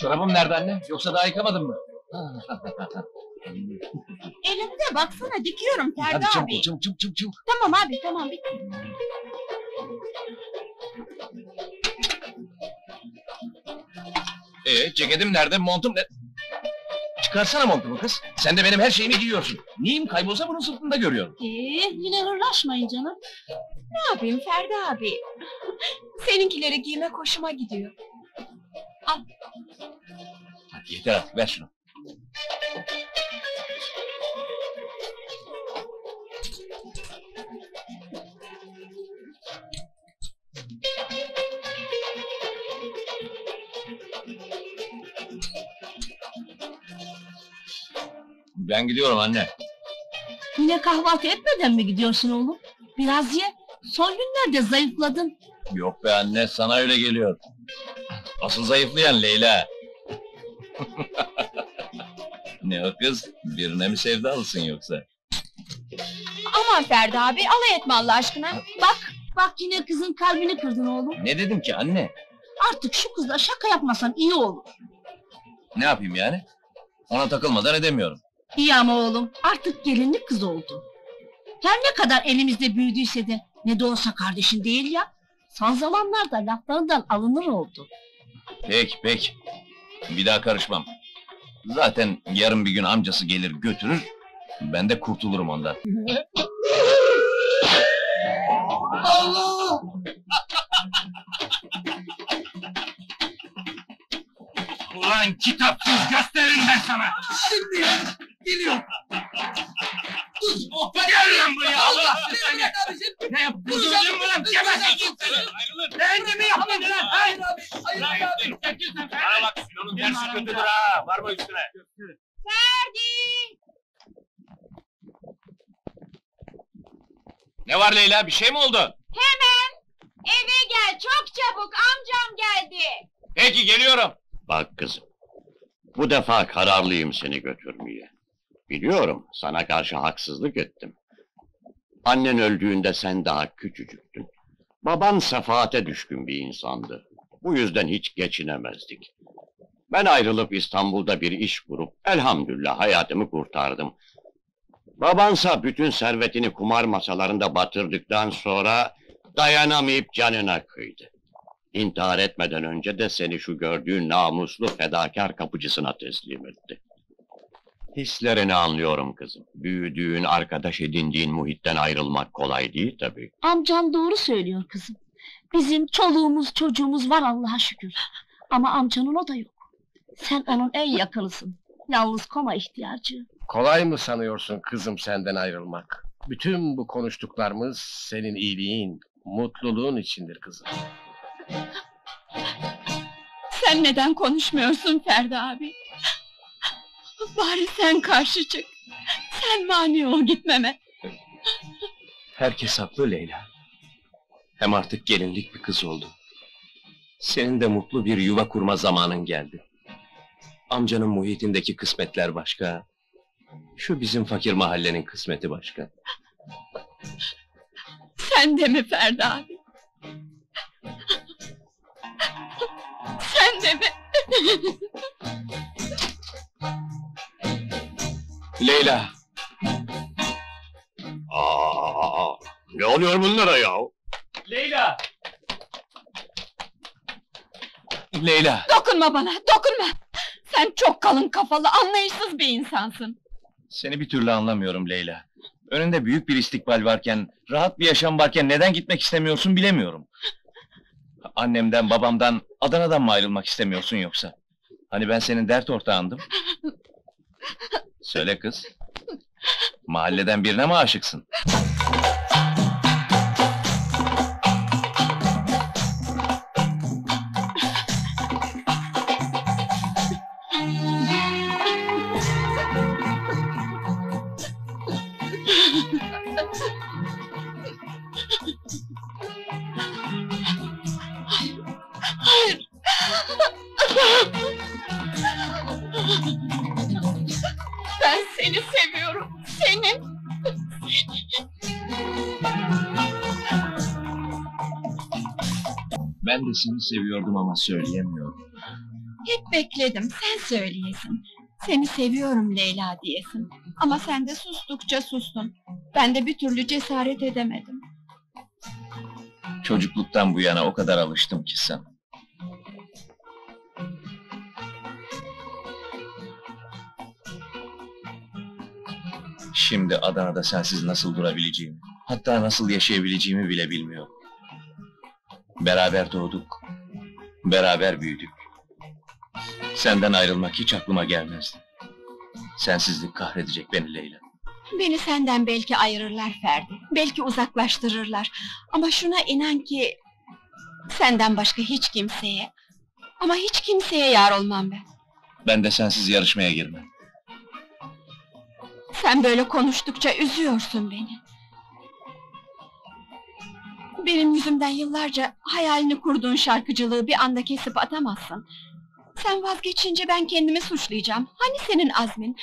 Çorabım nerede anne? Yoksa daha yıkamadın mı? Elimde baksana dikiyorum Ferdi Hadi abi. çabuk çabuk çabuk çabuk. çabuk. Tamam abi tamam bitti. Ee, ceketim nerede? Montum ne? Çıkarsana montumu kız. Sen de benim her şeyimi giyiyorsun. Neyim kaybolsa bunun sırtında görüyorum. Ee, yine hırlaşmayın canım. Ne yapayım Ferdi abi? Seninkileri giymek hoşuma gidiyor. Hadi yeter artık ver şunu. Ben gidiyorum anne. Yine kahvaltı etmeden mi gidiyorsun oğlum? Biraz ye. Son günlerde zayıfladın. Yok be anne sana öyle geliyor. Asıl zayıflayan Leyla. ne o kız? Birine mi sevdalısın yoksa? Aman Ferdi abi alay etme Allah aşkına. Bak, bak yine kızın kalbini kırdın oğlum. Ne dedim ki anne? Artık şu kızla şaka yapmasan iyi olur. Ne yapayım yani? Ona takılmadan edemiyorum. İyi ama oğlum artık gelinlik kız oldu. Her ne kadar elimizde büyüdüyse de ne de olsa kardeşin değil ya. Son zamanlarda laflarından alınır oldu. Peki peki. Bir daha karışmam. Zaten yarın bir gün amcası gelir götürür. Ben de kurtulurum ondan. Allah! Ulan kitapsız gösteririm ben sana. Şimdi geliyor. Gel lan buraya Allah seni. Ne yaptın? Duydun mu lan? Gebertin seni. Beğendi mi yapmadın lan? Hayır abi. Hayır abi. Bana bak Sinan'ın dersi kötüdür ha. Var mı üstüne? Ferdi! Ne var Leyla? Bir şey mi oldu? Hemen eve gel çok çabuk amcam geldi. Peki geliyorum. Bak kızım, bu defa kararlıyım seni götürmeye. Biliyorum, sana karşı haksızlık ettim. Annen öldüğünde sen daha küçücüktün. Baban sefaate düşkün bir insandı. Bu yüzden hiç geçinemezdik. Ben ayrılıp İstanbul'da bir iş kurup elhamdülillah hayatımı kurtardım. Babansa bütün servetini kumar masalarında batırdıktan sonra dayanamayıp canına kıydı. İntihar etmeden önce de seni şu gördüğün namuslu fedakar kapıcısına teslim etti. Hislerini anlıyorum kızım. Büyüdüğün, arkadaş edindiğin muhitten ayrılmak kolay değil tabii. Amcam doğru söylüyor kızım. Bizim çoluğumuz çocuğumuz var Allah'a şükür. Ama amcanın o da yok. Sen onun en yakınısın. Yalnız koma ihtiyacı. Kolay mı sanıyorsun kızım senden ayrılmak? Bütün bu konuştuklarımız senin iyiliğin, mutluluğun içindir kızım. Sen neden konuşmuyorsun Ferdi abi? Bari sen karşı çık. Sen mani ol gitmeme. Herkes haklı Leyla. Hem artık gelinlik bir kız oldu. Senin de mutlu bir yuva kurma zamanın geldi. Amcanın muhitindeki kısmetler başka. Şu bizim fakir mahallenin kısmeti başka. Sen de mi Ferdi abi? Sen de mi? Leyla! Aa, ne oluyor bunlara ya? Leyla! Leyla! Dokunma bana, dokunma! Sen çok kalın kafalı, anlayışsız bir insansın. Seni bir türlü anlamıyorum Leyla. Önünde büyük bir istikbal varken, rahat bir yaşam varken neden gitmek istemiyorsun bilemiyorum. Annemden, babamdan, Adana'dan mı ayrılmak istemiyorsun yoksa? Hani ben senin dert ortağındım? Söyle kız. Mahalleden birine mi aşıksın? Ben de seni seviyordum ama söyleyemiyorum. Hep bekledim, sen söyleyesin. Seni seviyorum Leyla diyesin. Ama sen de sustukça sustun. Ben de bir türlü cesaret edemedim. Çocukluktan bu yana o kadar alıştım ki sen. Şimdi Adana'da sensiz nasıl durabileceğimi, hatta nasıl yaşayabileceğimi bile bilmiyorum. Beraber doğduk, beraber büyüdük. Senden ayrılmak hiç aklıma gelmezdi. Sensizlik kahredecek beni Leyla. Beni senden belki ayırırlar Ferdi. Belki uzaklaştırırlar. Ama şuna inan ki... Senden başka hiç kimseye... Ama hiç kimseye yar olmam ben. Ben de sensiz yarışmaya girmem. Sen böyle konuştukça üzüyorsun beni. Benim yüzümden yıllarca hayalini kurduğun şarkıcılığı bir anda kesip atamazsın. Sen vazgeçince ben kendimi suçlayacağım. Hani senin azmin?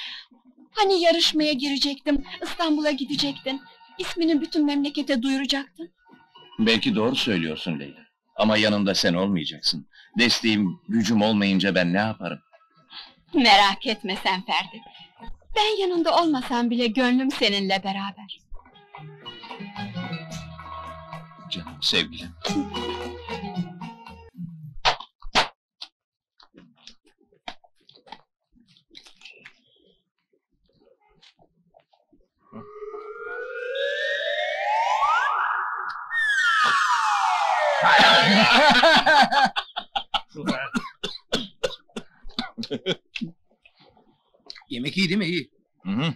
Hani yarışmaya girecektim, İstanbul'a gidecektin. ismini bütün memlekete duyuracaktın. Belki doğru söylüyorsun Leyla. Ama yanımda sen olmayacaksın. Desteğim, gücüm olmayınca ben ne yaparım? Merak etme sen Ferdi. Ben yanında olmasam bile gönlüm seninle beraber. Canım, sevgilim. Yemek iyi değil mi? İyi. Hı hı.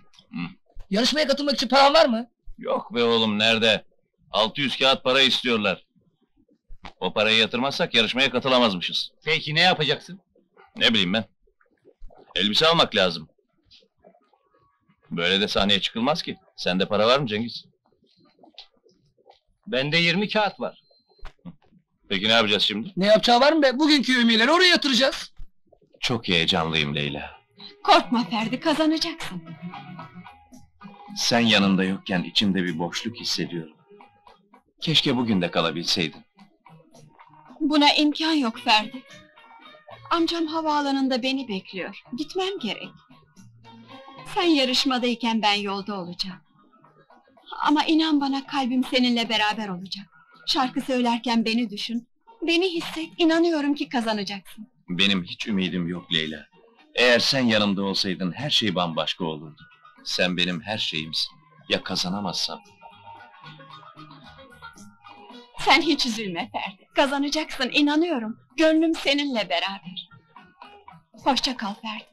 Yarışmaya katılmak için paran var mı? Yok be oğlum, nerede? 600 kağıt para istiyorlar. O parayı yatırmazsak yarışmaya katılamazmışız. Peki ne yapacaksın? Ne bileyim ben. Elbise almak lazım. Böyle de sahneye çıkılmaz ki. Sende para var mı Cengiz? Bende 20 kağıt var. Peki ne yapacağız şimdi? Ne yapacağı var mı be? Bugünkü ümileri oraya yatıracağız. Çok heyecanlıyım Leyla. Korkma Ferdi, kazanacaksın. Sen yanında yokken içimde bir boşluk hissediyorum. Keşke bugün de kalabilseydin. Buna imkan yok Ferdi. Amcam havaalanında beni bekliyor. Gitmem gerek. Sen yarışmadayken ben yolda olacağım. Ama inan bana kalbim seninle beraber olacak. Şarkı söylerken beni düşün. Beni hisset, inanıyorum ki kazanacaksın. Benim hiç ümidim yok Leyla. Eğer sen yanımda olsaydın her şey bambaşka olurdu. Sen benim her şeyimsin. Ya kazanamazsam? Sen hiç üzülme Ferdi. Kazanacaksın, inanıyorum. Gönlüm seninle beraber. Hoşça kal Ferdi.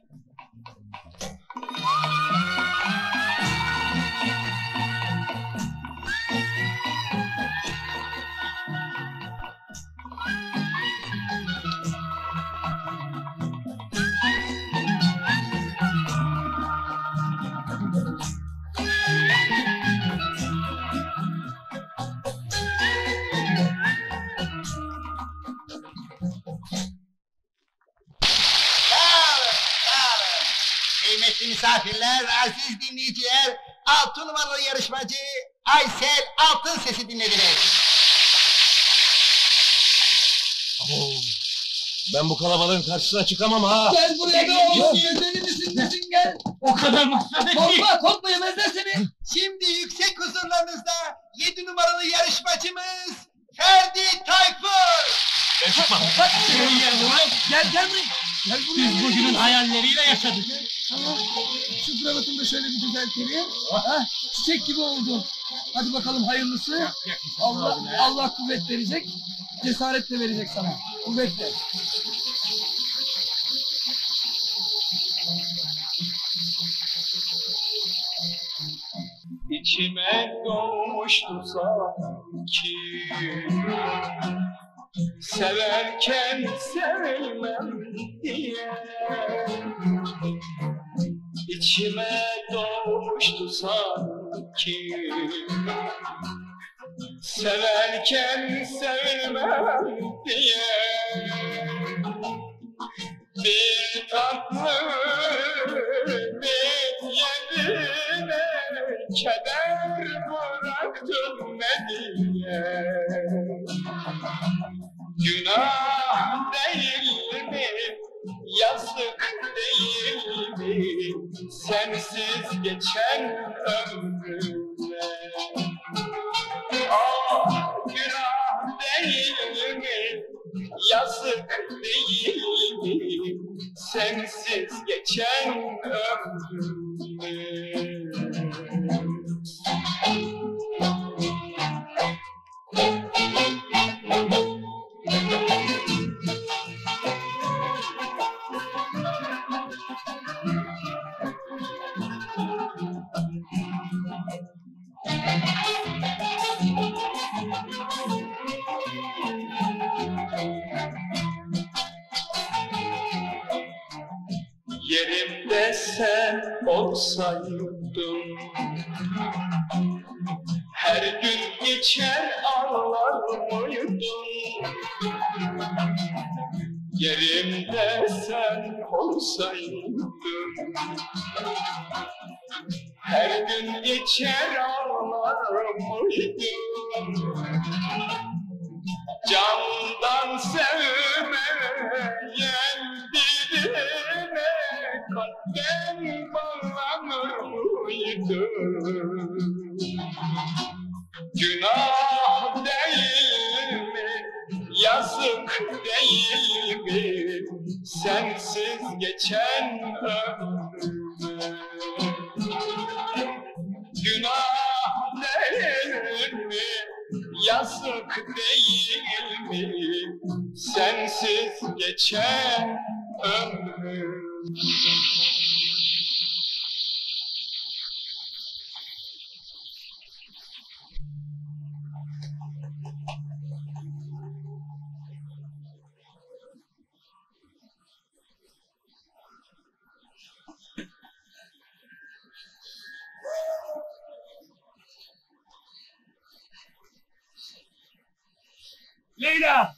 Misafirler, aziz dinleyiciler, altı numaralı yarışmacı Aysel Altın Ses'i dinlediniz. Ben bu kalabalığın karşısına çıkamam ha! Gel buraya be oğlum. Deli misin nesin gel. O kadar masraf Korkma korkma yemezler seni. Şimdi yüksek huzurlarınızda yedi numaralı yarışmacımız Ferdi Tayfur. Ben çıkmam! Gel gel buraya. Gel buraya. Biz bugünün hayalleriyle yaşadık. Tamam. Şu kravatını da şöyle bir düzeltelim. Ha, çiçek gibi oldu. Hadi bakalım hayırlısı. Allah Allah kuvvet verecek. Cesaret de verecek sana. Kuvvet ver. İçime doğmuştu sanki Severken sevilmem diye. İçime doğmuştu sanki. Severken sevilmem diye. Bir tatlı bir yerine keder bıraktın ne diye Günah değil mi? Yazık değil mi? Sensiz geçen ömrüme Ah günah değil mi? Yazık değil mi? Sensiz geçen ömrüme olsaydın Her gün geçer ağlar mıydın Yerimde sen olsaydın Her gün geçer ağlar mıydın Candan sevmeyen birine kalpten mıydı? Günah değil mi? Yazık değil mi? Sensiz geçen ömrüme. Günah değil mi? Yazık değil mi? Sensiz geçen ömrüm. Leyla!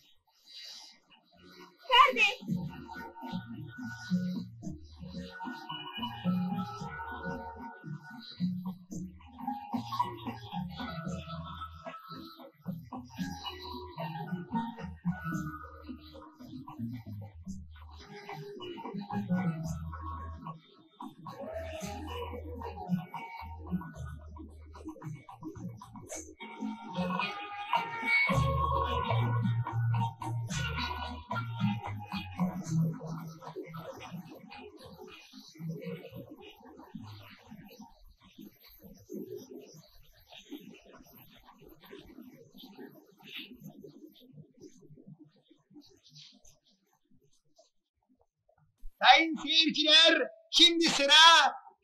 Sayın seyirciler, şimdi sıra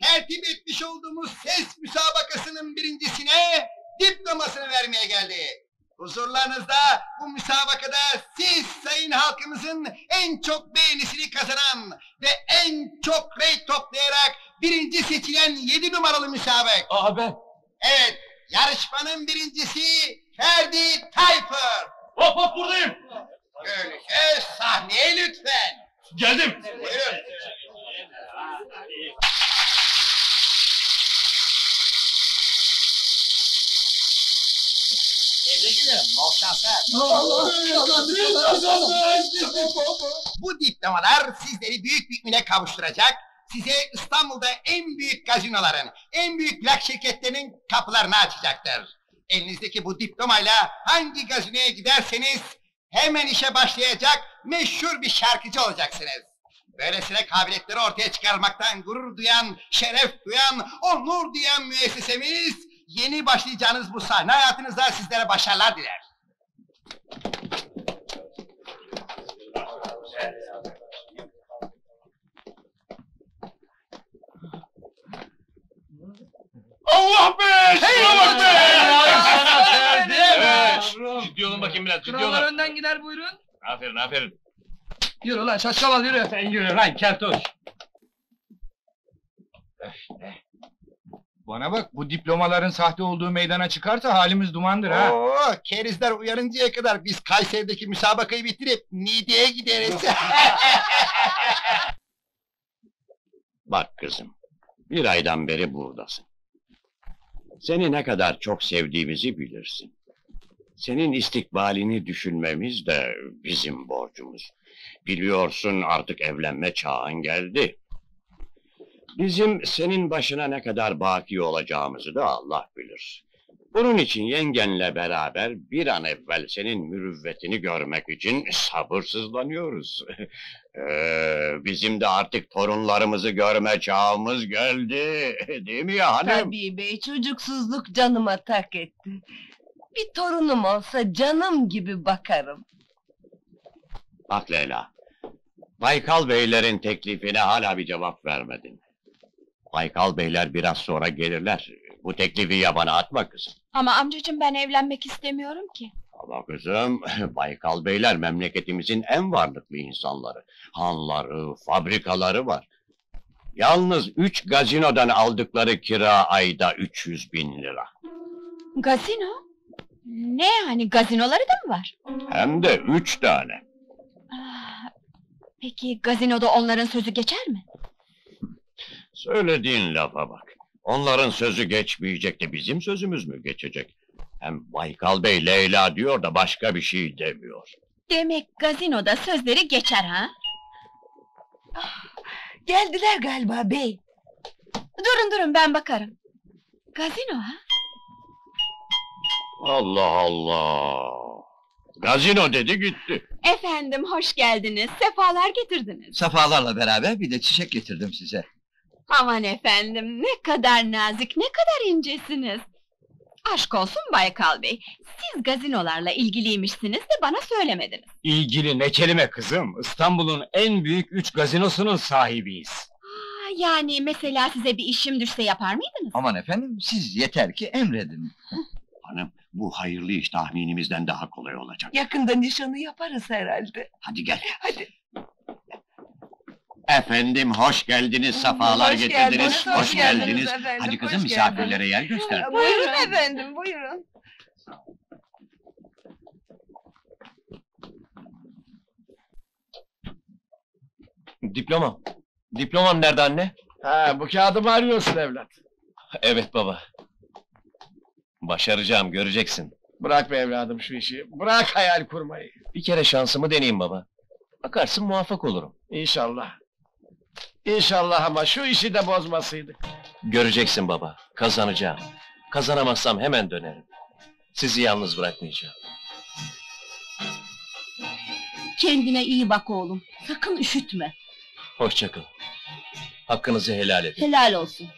tertip etmiş olduğumuz ses müsabakasının birincisine diplomasını vermeye geldi. Huzurlarınızda bu müsabakada siz sayın halkımızın en çok beğenisini kazanan ve en çok rey toplayarak birinci seçilen yedi numaralı müsabak. Aa ben. Evet, yarışmanın birincisi Ferdi Tayfur. Hop hop buradayım. Öyleyse sahneye lütfen. Geldim. Buyurun. Tebrik ederim. Bol şanslar. Bu diplomalar sizleri büyük bir üne kavuşturacak. Size İstanbul'da en büyük gazinoların, en büyük plak şirketlerinin kapılarını açacaktır. Elinizdeki bu diplomayla hangi gazinoya giderseniz hemen işe başlayacak meşhur bir şarkıcı olacaksınız. Böylesine kabiliyetleri ortaya çıkarmaktan gurur duyan, şeref duyan, onur duyan müessesemiz yeni başlayacağınız bu sahne hayatınızda sizlere başarılar diler. Allah be! Şuna bak be! Ciddi olun bakayım biraz, ciddi Krallar olun. önden gider buyurun. Aferin, aferin. Yürü lan şaşkalal yürü. Sen yürü lan keltoş. Bana bak bu diplomaların sahte olduğu meydana çıkarsa halimiz dumandır ha. Oo, kerizler uyanıncaya kadar biz Kayseri'deki müsabakayı bitirip Niğde'ye gideriz. Bak kızım, bir aydan beri buradasın. Seni ne kadar çok sevdiğimizi bilirsin. Senin istikbalini düşünmemiz de bizim borcumuz. Biliyorsun artık evlenme çağın geldi. Bizim senin başına ne kadar baki olacağımızı da Allah bilir. Bunun için yengenle beraber bir an evvel senin mürüvvetini görmek için sabırsızlanıyoruz. Ee, bizim de artık torunlarımızı görme çağımız geldi. Değil mi ya hanım? Tabii bey çocuksuzluk canıma tak etti. Bir torunum olsa canım gibi bakarım. Bak Leyla. Baykal Beylerin teklifine hala bir cevap vermedin. Baykal Beyler biraz sonra gelirler. Bu teklifi yabana atma kızım. Ama amcacığım ben evlenmek istemiyorum ki. Ama kızım, Baykal Beyler memleketimizin en varlıklı insanları. Hanları, fabrikaları var. Yalnız üç gazinodan aldıkları kira ayda 300 bin lira. Gazino? Ne yani gazinoları da mı var? Hem de üç tane. Ah, Peki gazinoda onların sözü geçer mi? Söylediğin lafa bak. Onların sözü geçmeyecek de bizim sözümüz mü geçecek? Hem Baykal Bey Leyla diyor da başka bir şey demiyor. Demek gazinoda sözleri geçer ha? Geldiler galiba bey. Durun durun ben bakarım. Gazino ha? Allah Allah! Gazino dedi gitti. Efendim hoş geldiniz. Sefalar getirdiniz. Safalarla beraber bir de çiçek getirdim size. Aman efendim ne kadar nazik, ne kadar incesiniz. Aşk olsun Baykal Bey. Siz gazinolarla ilgiliymişsiniz de bana söylemediniz. İlgili ne kelime kızım. İstanbul'un en büyük üç gazinosunun sahibiyiz. Aa, yani mesela size bir işim düşse yapar mıydınız? Aman efendim siz yeter ki emredin. Hanım, bu hayırlı iş tahminimizden daha kolay olacak. Yakında nişanı yaparız herhalde. Hadi gel. Hadi. Efendim hoş geldiniz, safalar Hoş getirdiniz. geldiniz, hoş hoş geldiniz geldiniz. efendim, Hadi kızım hoş misafirlere yer göster. Buyurun efendim buyurun. Diplomam. Diplomam nerede anne? Ha, bu kağıdı mı arıyorsun evlat? Evet baba. Başaracağım, göreceksin. Bırak be evladım şu işi. Bırak hayal kurmayı. Bir kere şansımı deneyeyim baba. Bakarsın muvaffak olurum. İnşallah. İnşallah ama şu işi de bozmasıydık. Göreceksin baba, kazanacağım. Kazanamazsam hemen dönerim. Sizi yalnız bırakmayacağım. Kendine iyi bak oğlum. Sakın üşütme. Hoşça kal. Hakkınızı helal edin. Helal olsun.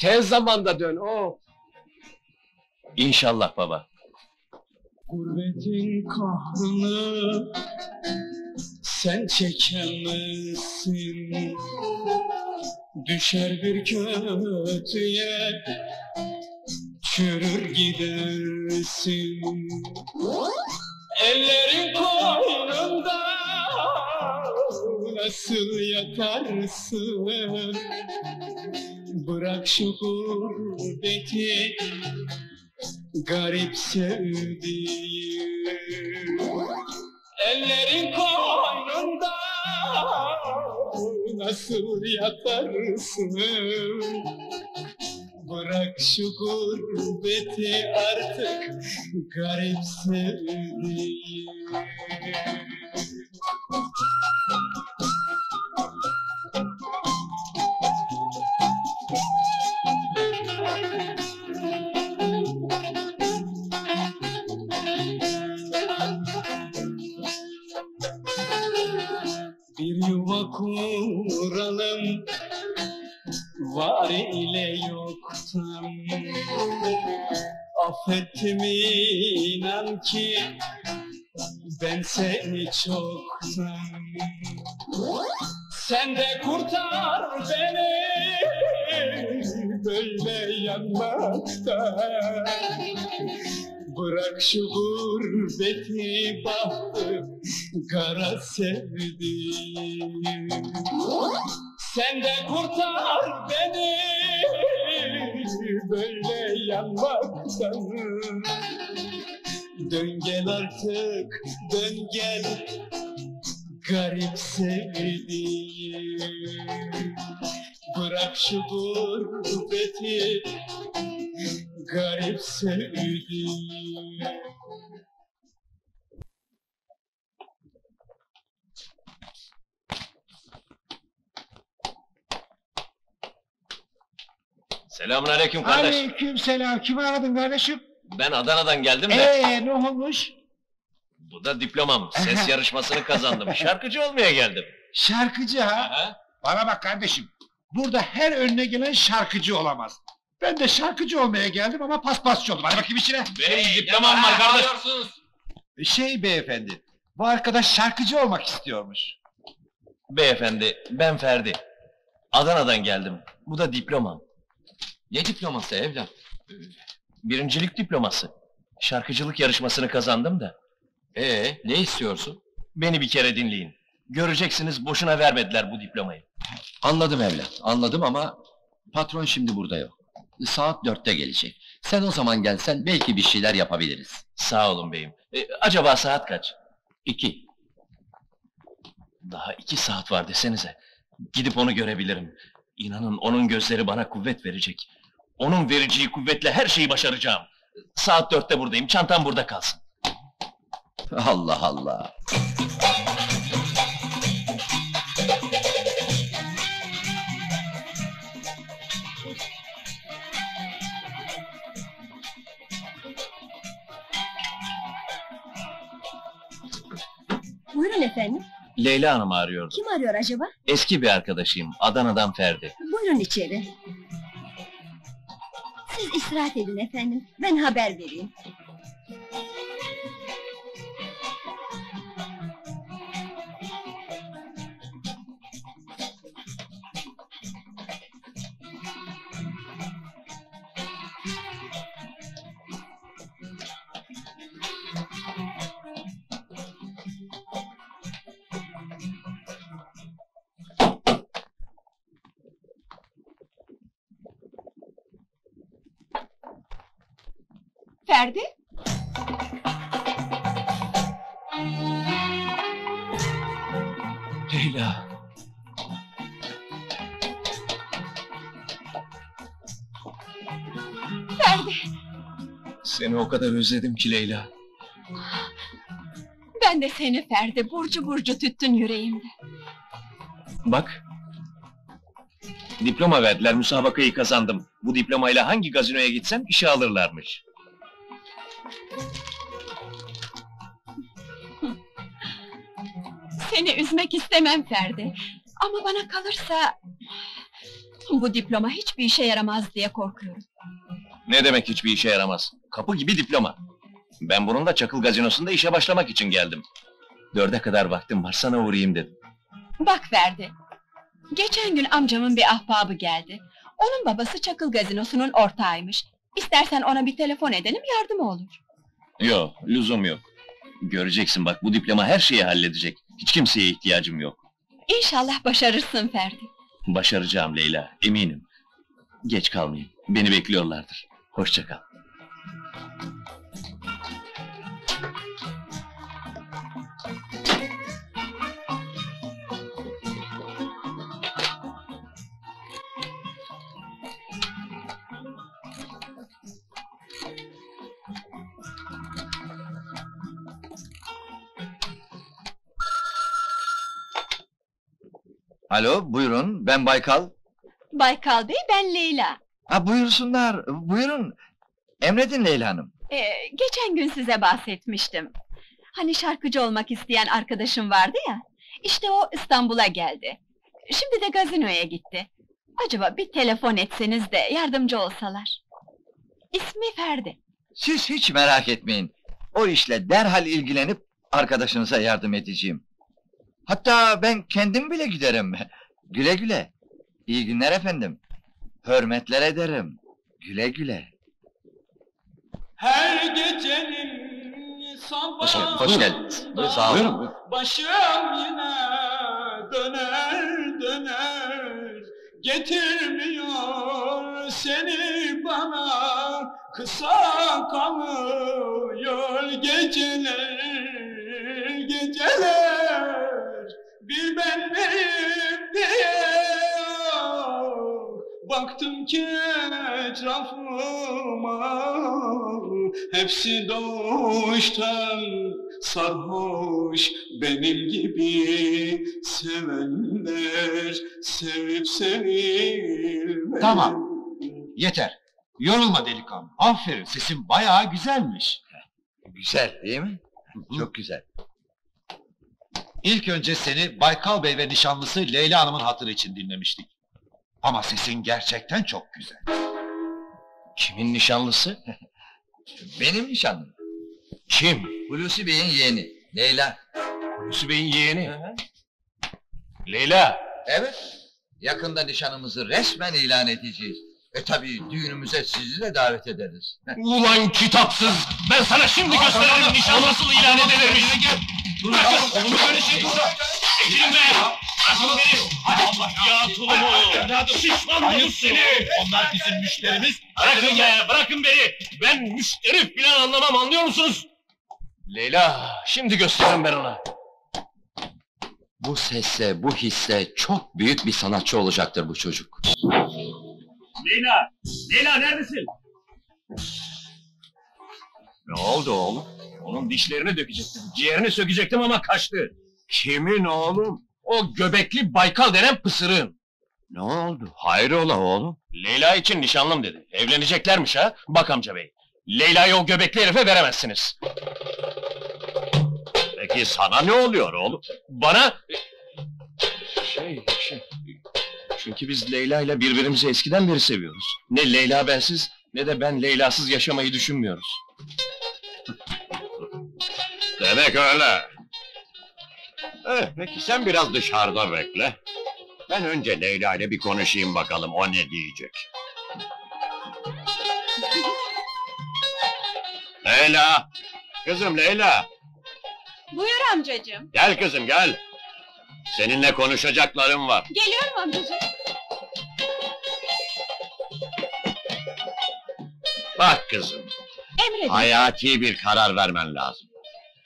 Tez zamanda dön o. İnşallah baba. Gurbetin kahrını sen çekemezsin. Düşer bir kötüye çürür gidersin. Ellerin koynunda nasıl yatarsın? Bırak şu gurbeti garip sevdiğim Ellerin koynunda nasıl yatarsın? Bırak şu gurbeti artık garip sevdiğim Yuva kuralım Var ile yoktan Affettim inan ki Ben seni çoktan Sen de kurtar beni Böyle yanmaktan Bırak şu gurbeti bahtı kara sevdiğim. Sen de kurtar beni böyle yanmaktan. Dön gel artık dön gel garip sevdiğim. Bırak şu gurbeti garip sevdim. Selamun aleyküm kardeş. Aleyküm selam. Kimi aradın kardeşim? Ben Adana'dan geldim de. Ee ne olmuş? Bu da diplomam. Ses yarışmasını kazandım. Şarkıcı olmaya geldim. Şarkıcı ha? Aha. Bana bak kardeşim. Burada her önüne gelen şarkıcı olamaz. Ben de şarkıcı olmaya geldim ama paspasçı oldum. Hadi bakayım içine. Benim diplomam var kardeş. Şey beyefendi, bu arkadaş şarkıcı olmak istiyormuş. Beyefendi, ben Ferdi. Adana'dan geldim. Bu da diplomam. Ne diploması evlat? Birincilik diploması. Şarkıcılık yarışmasını kazandım da. Ee, ne istiyorsun? Beni bir kere dinleyin. Göreceksiniz boşuna vermediler bu diplomayı. Anladım evlat, anladım ama patron şimdi burada yok. Saat dörtte gelecek. Sen o zaman gelsen belki bir şeyler yapabiliriz. Sağ olun beyim. E, acaba saat kaç? İki. Daha iki saat var desenize. Gidip onu görebilirim. İnanın onun gözleri bana kuvvet verecek. Onun vereceği kuvvetle her şeyi başaracağım. Saat dörtte buradayım, çantam burada kalsın. Allah Allah. Buyurun efendim. Leyla Hanım arıyordu. Kim arıyor acaba? Eski bir arkadaşıyım, Adana'dan Ferdi. Buyurun içeri. Siz istirahat edin efendim. Ben haber vereyim. Ferdi? Leyla. Ferdi, Seni o kadar özledim ki Leyla. ben de seni Ferdi, burcu burcu tüttün yüreğimde. Bak. Diploma verdiler, müsabakayı kazandım. Bu diplomayla hangi gazinoya gitsem işe alırlarmış. Seni üzmek istemem Ferdi. Ama bana kalırsa... Bu diploma hiçbir işe yaramaz diye korkuyorum. Ne demek hiçbir işe yaramaz? Kapı gibi diploma. Ben bununla Çakıl Gazinosu'nda işe başlamak için geldim. Dörde kadar vaktim var, sana uğrayayım dedim. Bak Ferdi, geçen gün amcamın bir ahbabı geldi. Onun babası Çakıl Gazinosu'nun ortağıymış. İstersen ona bir telefon edelim, yardım olur. Yok, lüzum yok. Göreceksin bak, bu diploma her şeyi halledecek. Hiç kimseye ihtiyacım yok. İnşallah başarırsın Ferdi. Başaracağım Leyla, eminim. Geç kalmayayım, beni bekliyorlardır. Hoşça kal. Alo, buyurun, ben Baykal. Baykal Bey, ben Leyla. Ha buyursunlar, buyurun. Emredin Leyla Hanım. Ee, geçen gün size bahsetmiştim. Hani şarkıcı olmak isteyen arkadaşım vardı ya. İşte o İstanbul'a geldi. Şimdi de gazinoya gitti. Acaba bir telefon etseniz de yardımcı olsalar. İsmi Ferdi. Siz hiç merak etmeyin. O işle derhal ilgilenip arkadaşınıza yardım edeceğim. Hatta ben kendim bile giderim. Güle güle. İyi günler efendim. Hürmetler ederim. Güle güle. Her gecenin sabahı Hoş, hoş geldiniz. Sağ olun. Başım yine döner döner Getirmiyor seni bana Kısa kalıyor geceler Geceler neyim diye Baktım ki etrafıma Hepsi doğuştan sarhoş Benim gibi sevenler Sevip sevilmez Tamam. Yeter. Yorulma delikanlı. Aferin sesin bayağı güzelmiş. Güzel değil mi? Çok güzel. İlk önce seni Baykal Bey ve nişanlısı Leyla Hanım'ın hatırı için dinlemiştik. Ama sesin gerçekten çok güzel. Kimin nişanlısı? Benim nişanlım. Kim? Hulusi Bey'in yeğeni. Leyla. Hulusi Bey'in yeğeni. Leyla. Evet. Yakında nişanımızı resmen ilan edeceğiz. E tabi düğünümüze sizi de davet ederiz. Ulan kitapsız! Ben sana şimdi gösteririm nişan nasıl ilan edilirmiş! Bırakın! Olur mu böyle şey? Çekilin be! Bırakın beni! Hay Allah ya tulumu! Şişman Yunus seni! Onlar bizim müşterimiz! Bırakın be! Bırakın beni! Ben müşteri filan anlamam anlıyor musunuz? Leyla! Şimdi gösteririm ben ona! Bu sesle, bu hisle çok büyük bir sanatçı olacaktır bu çocuk. Leyla! Leyla neredesin? Ne oldu oğlum? Onun dişlerini dökecektim, ciğerini sökecektim ama kaçtı. Kimin oğlum? O göbekli Baykal denen pısırığın. Ne oldu? Hayrola oğlum? Leyla için nişanlım dedi. Evleneceklermiş ha? Bak amca bey. Leyla'yı o göbekli herife veremezsiniz. Peki sana ne oluyor oğlum? Bana... Şey, şey... Çünkü biz Leyla ile birbirimizi eskiden beri seviyoruz. Ne Leyla bensiz ne de ben Leyla'sız yaşamayı düşünmüyoruz. Demek öyle. Eh, peki sen biraz dışarıda bekle. Ben önce Leyla ile bir konuşayım bakalım o ne diyecek. Leyla! Kızım Leyla! Buyur amcacığım. Gel kızım gel. Seninle konuşacaklarım var. Geliyorum amcacığım. Bak kızım, Emredin. hayati bir karar vermen lazım.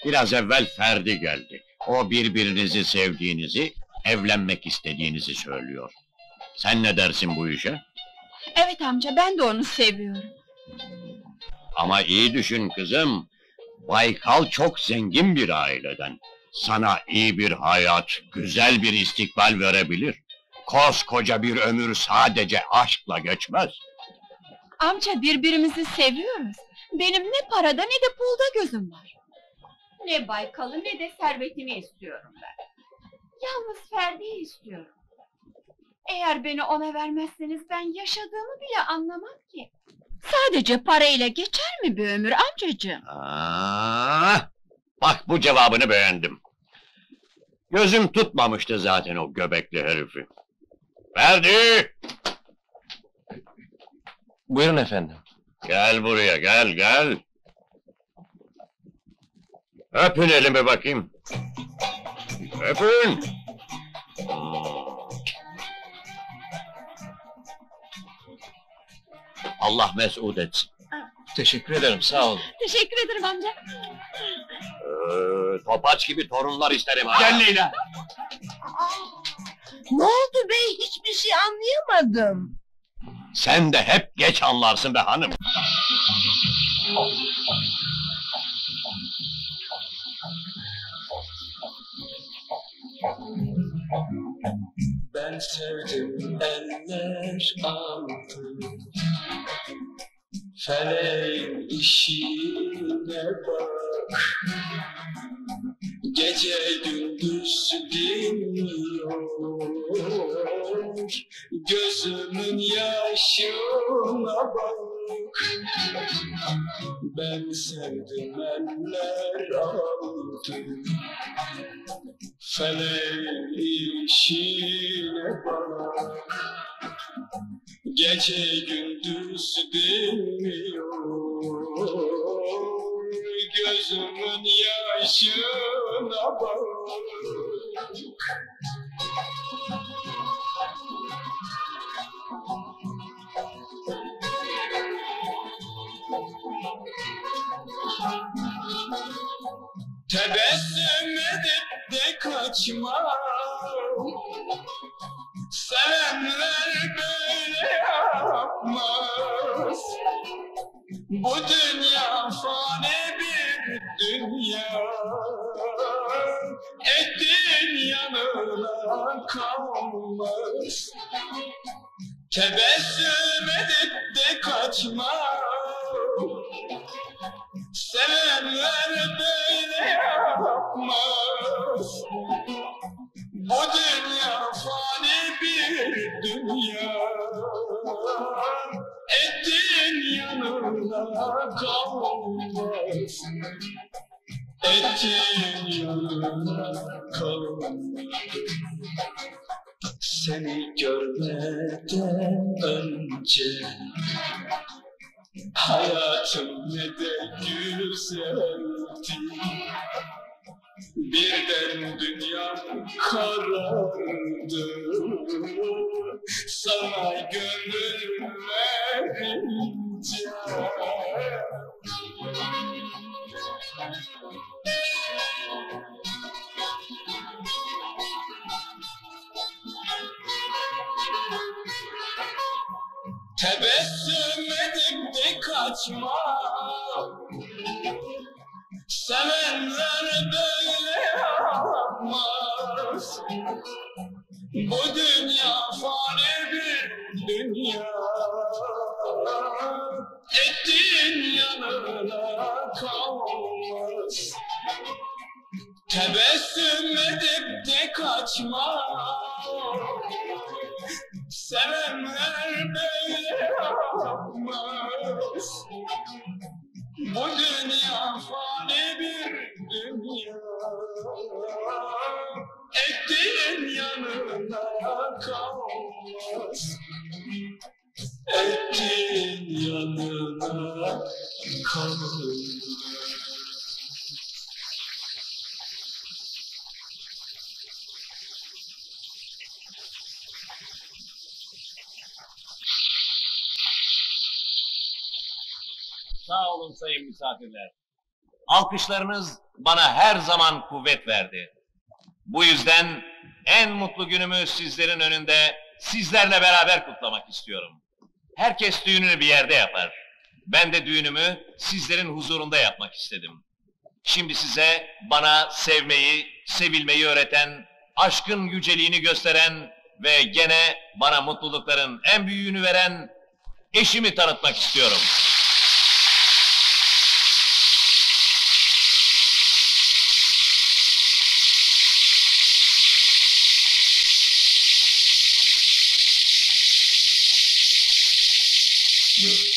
Biraz evvel Ferdi geldi. O birbirinizi sevdiğinizi, evlenmek istediğinizi söylüyor. Sen ne dersin bu işe? Evet amca ben de onu seviyorum. Ama iyi düşün kızım. Baykal çok zengin bir aileden. Sana iyi bir hayat, güzel bir istikbal verebilir. Koskoca bir ömür sadece aşkla geçmez. Amca birbirimizi seviyoruz. Benim ne parada ne de pulda gözüm var. Ne Baykal'ı ne de servetini istiyorum ben. Yalnız Ferdi'yi istiyorum. Eğer beni ona vermezseniz ben yaşadığımı bile anlamam ki. Sadece parayla geçer mi bir ömür amcacığım? Aa, bak bu cevabını beğendim. Gözüm tutmamıştı zaten o göbekli herifi. Ferdi! Buyurun efendim. Gel buraya, gel, gel. Öpün elimi bakayım. Öpün. Allah mesut etsin. Teşekkür ederim, sağ olun. Teşekkür ederim amca. Ee, topaç gibi torunlar isterim ha. Gel Leyla. Ne oldu bey? Hiçbir şey anlayamadım. Sen de hep geç anlarsın be hanım. Ben sevdim eller aldı Feleğin işine bak Gece gündüz dinmiyor Gözümün yaşına bak. Ben sevdim eller aldı Feleğin işine bak. Gece gündüz dinmiyor Gözümün yaşına bak. Tebessüm edip de kaçma yanında kalmaz Ettiğin yanında kalmaz seni görmeden önce Hayatım ne de güzeldi Birden dünyam karardı. Sana gönül verince Tebessüm edip de kaçma. Sevenler böyle yapmaz Bu dünya fani bir dünya. Ettiğin yanına kalmaz. Tebessüm edip de kaçma Sevenler böyle yapmaz Bu dünya fani bir dünya. Ettiğin yanına kalmaz. Ettiğin yanına kalmaz Sağ olun sayın misafirler. Alkışlarınız bana her zaman kuvvet verdi. Bu yüzden en mutlu günümü sizlerin önünde sizlerle beraber kutlamak istiyorum. Herkes düğününü bir yerde yapar. Ben de düğünümü sizlerin huzurunda yapmak istedim. Şimdi size bana sevmeyi, sevilmeyi öğreten, aşkın yüceliğini gösteren ve gene bana mutlulukların en büyüğünü veren eşimi tanıtmak istiyorum.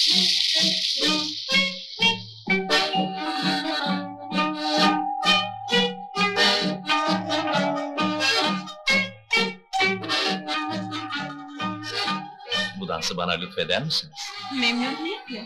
Bu dansı bana lütfeder misiniz? Memnuniyetle.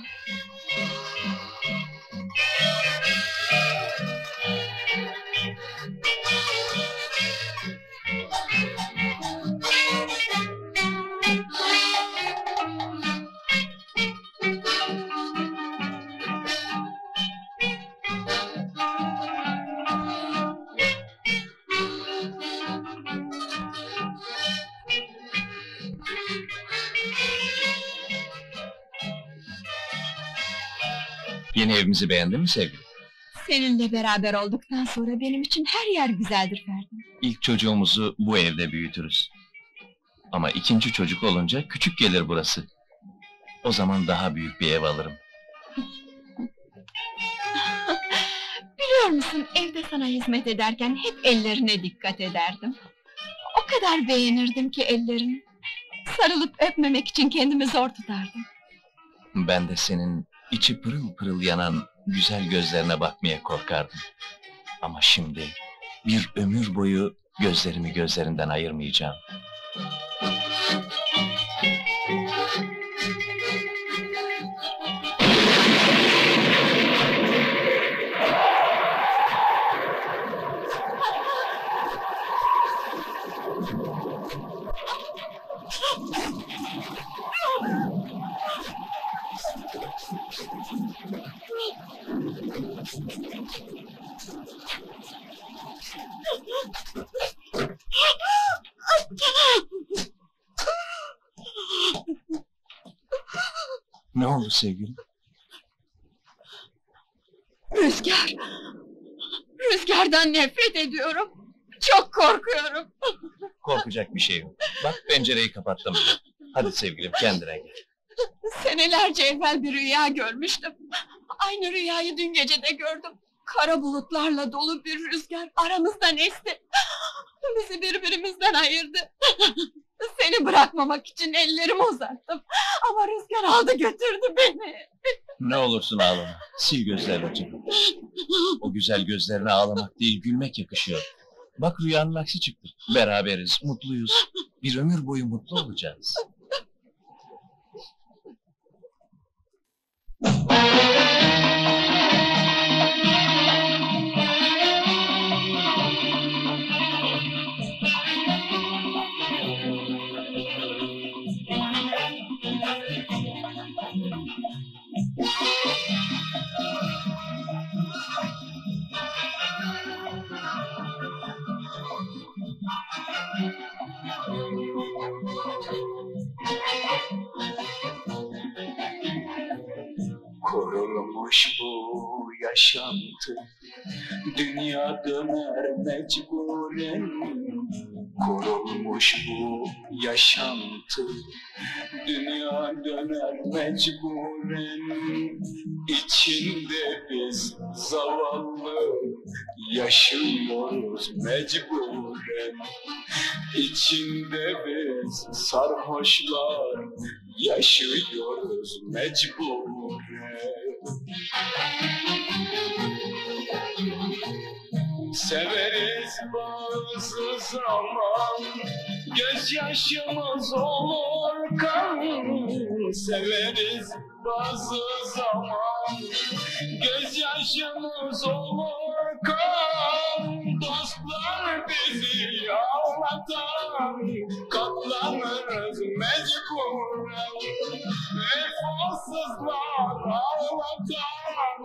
Evimizi beğendin mi sevgilim? Seninle beraber olduktan sonra benim için her yer güzeldir Ferdi. İlk çocuğumuzu bu evde büyütürüz. Ama ikinci çocuk olunca küçük gelir burası. O zaman daha büyük bir ev alırım. Biliyor musun evde sana hizmet ederken hep ellerine dikkat ederdim. O kadar beğenirdim ki ellerini. Sarılıp öpmemek için kendimi zor tutardım. Ben de senin içi pırıl pırıl yanan güzel gözlerine bakmaya korkardım. Ama şimdi bir ömür boyu gözlerimi gözlerinden ayırmayacağım. Ne oldu sevgilim? Rüzgar! Rüzgardan nefret ediyorum. Çok korkuyorum. Korkacak bir şey yok. Bak pencereyi kapattım bile. Hadi sevgilim kendine gel. Senelerce evvel bir rüya görmüştüm. Aynı rüyayı dün gece de gördüm. Kara bulutlarla dolu bir rüzgar aramızdan esti. Bizi birbirimizden ayırdı. Seni bırakmamak için ellerimi uzattım. Ama rüzgar aldı götürdü beni. Ne olursun ağlama. Sil gözlerini canım. O güzel gözlerine ağlamak değil gülmek yakışıyor. Bak rüyanın aksi çıktı. Beraberiz, mutluyuz. Bir ömür boyu mutlu olacağız. Kurulmuş bu yaşantı. Dünya döner mecburen Kurulmuş bu yaşantı. Dünya döner mecburen İçinde biz zavallı Yaşıyoruz mecburen. İçinde biz sarhoşlar Yaşıyoruz mecburen Severiz bazı zaman Gözyaşımız olur kan Severiz bazı zaman Gözyaşımız olur kan Dostlar bizi ağlatan Mecburen Vefasızlar ağlatan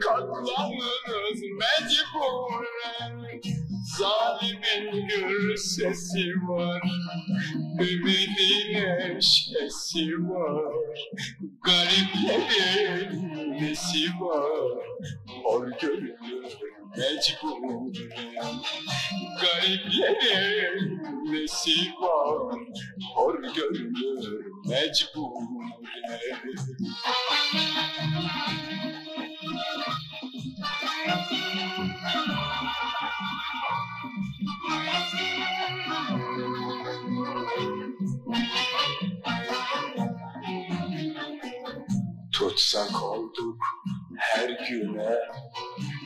Katlanırız. Mecburen Zalimin gür sesi var Ümidin eşkesi var Gariplerin nesi var? Hor görünür mecburen Gariplerin nesi var? Hor görünür mecburen Tutsak olduk her güne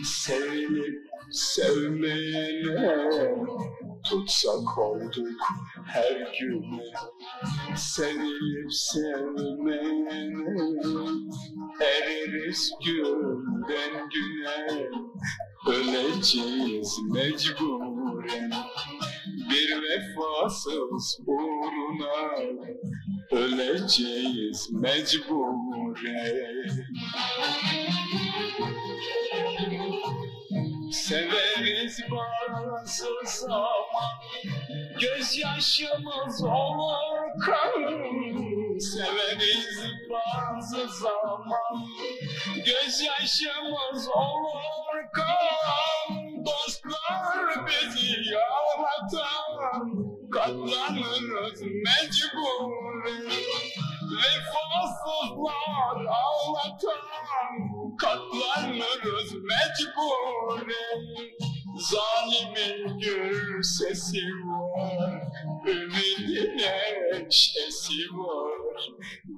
Sevilip sevmeyene Tutsak olduk her güne Sevilip sevmeyene Eririz günden güne Öleceğiz mecburen Bir vefasız uğruna Öleceğiz mecburen. Severiz bazı zaman Gözyaşımız olur kan Severiz bazı zaman Gözyaşımız olur kan Dostlar bizi ağlatan Katlanırız mecburen Vefasızlar ağlatan Katlanırız mecburen Zalimin gür sesi var Ümidin eşesi var.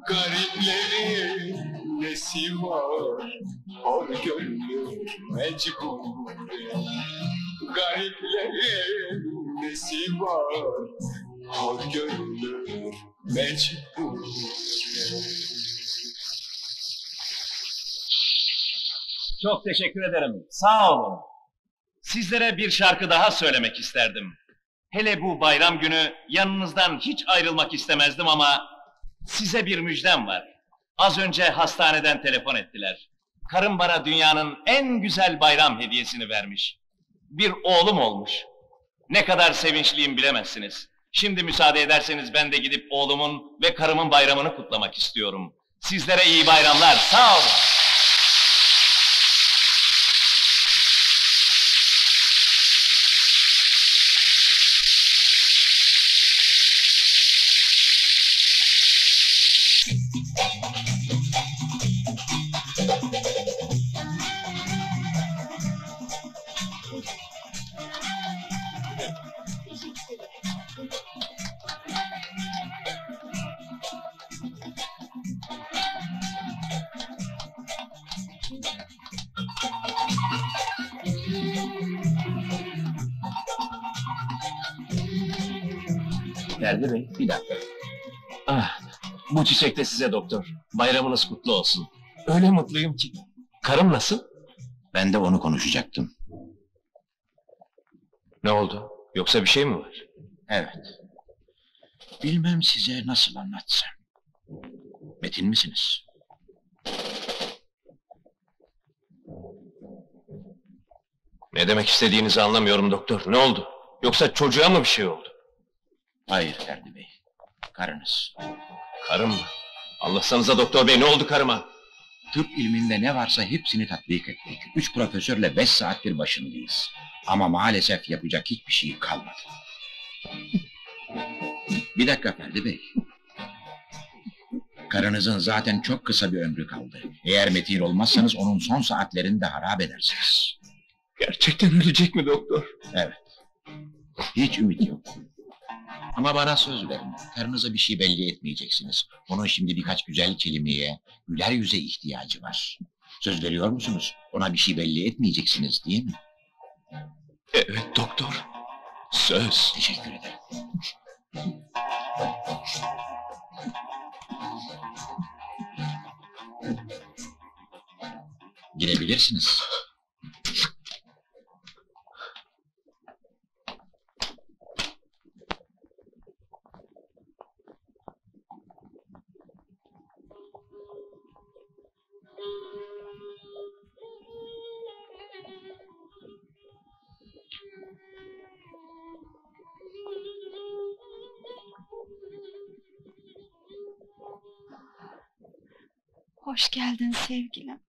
Gariplerin nesi var Hor gönlüm mecburen Gariplerin nesi var Hor gönlüm mecburen Çok teşekkür ederim. Sağ olun. Sizlere bir şarkı daha söylemek isterdim. Hele bu bayram günü yanınızdan hiç ayrılmak istemezdim ama size bir müjdem var. Az önce hastaneden telefon ettiler. Karım bana dünyanın en güzel bayram hediyesini vermiş. Bir oğlum olmuş. Ne kadar sevinçliyim bilemezsiniz. Şimdi müsaade ederseniz ben de gidip oğlumun ve karımın bayramını kutlamak istiyorum. Sizlere iyi bayramlar. Sağ olun. Çiçek de size doktor. Bayramınız kutlu olsun. Öyle mutluyum ki. Karım nasıl? Ben de onu konuşacaktım. Ne oldu? Yoksa bir şey mi var? Evet. Bilmem size nasıl anlatsam. Metin misiniz? Ne demek istediğinizi anlamıyorum doktor. Ne oldu? Yoksa çocuğa mı bir şey oldu? Hayır Ferdi Bey. Karınız. Karım mı? Anlatsanıza doktor bey ne oldu karıma? Tıp ilminde ne varsa hepsini tatbik ettik. Üç profesörle beş saattir başındayız. Ama maalesef yapacak hiçbir şey kalmadı. Bir dakika Ferdi Bey. Karınızın zaten çok kısa bir ömrü kaldı. Eğer metin olmazsanız onun son saatlerini de harap edersiniz. Gerçekten ölecek mi doktor? Evet. Hiç ümit yok. Ama bana söz verin. Karınıza bir şey belli etmeyeceksiniz. Onun şimdi birkaç güzel kelimeye, güler yüze ihtiyacı var. Söz veriyor musunuz? Ona bir şey belli etmeyeceksiniz değil mi? Evet doktor. Söz. Teşekkür ederim. Girebilirsiniz. Hoş geldin sevgilim.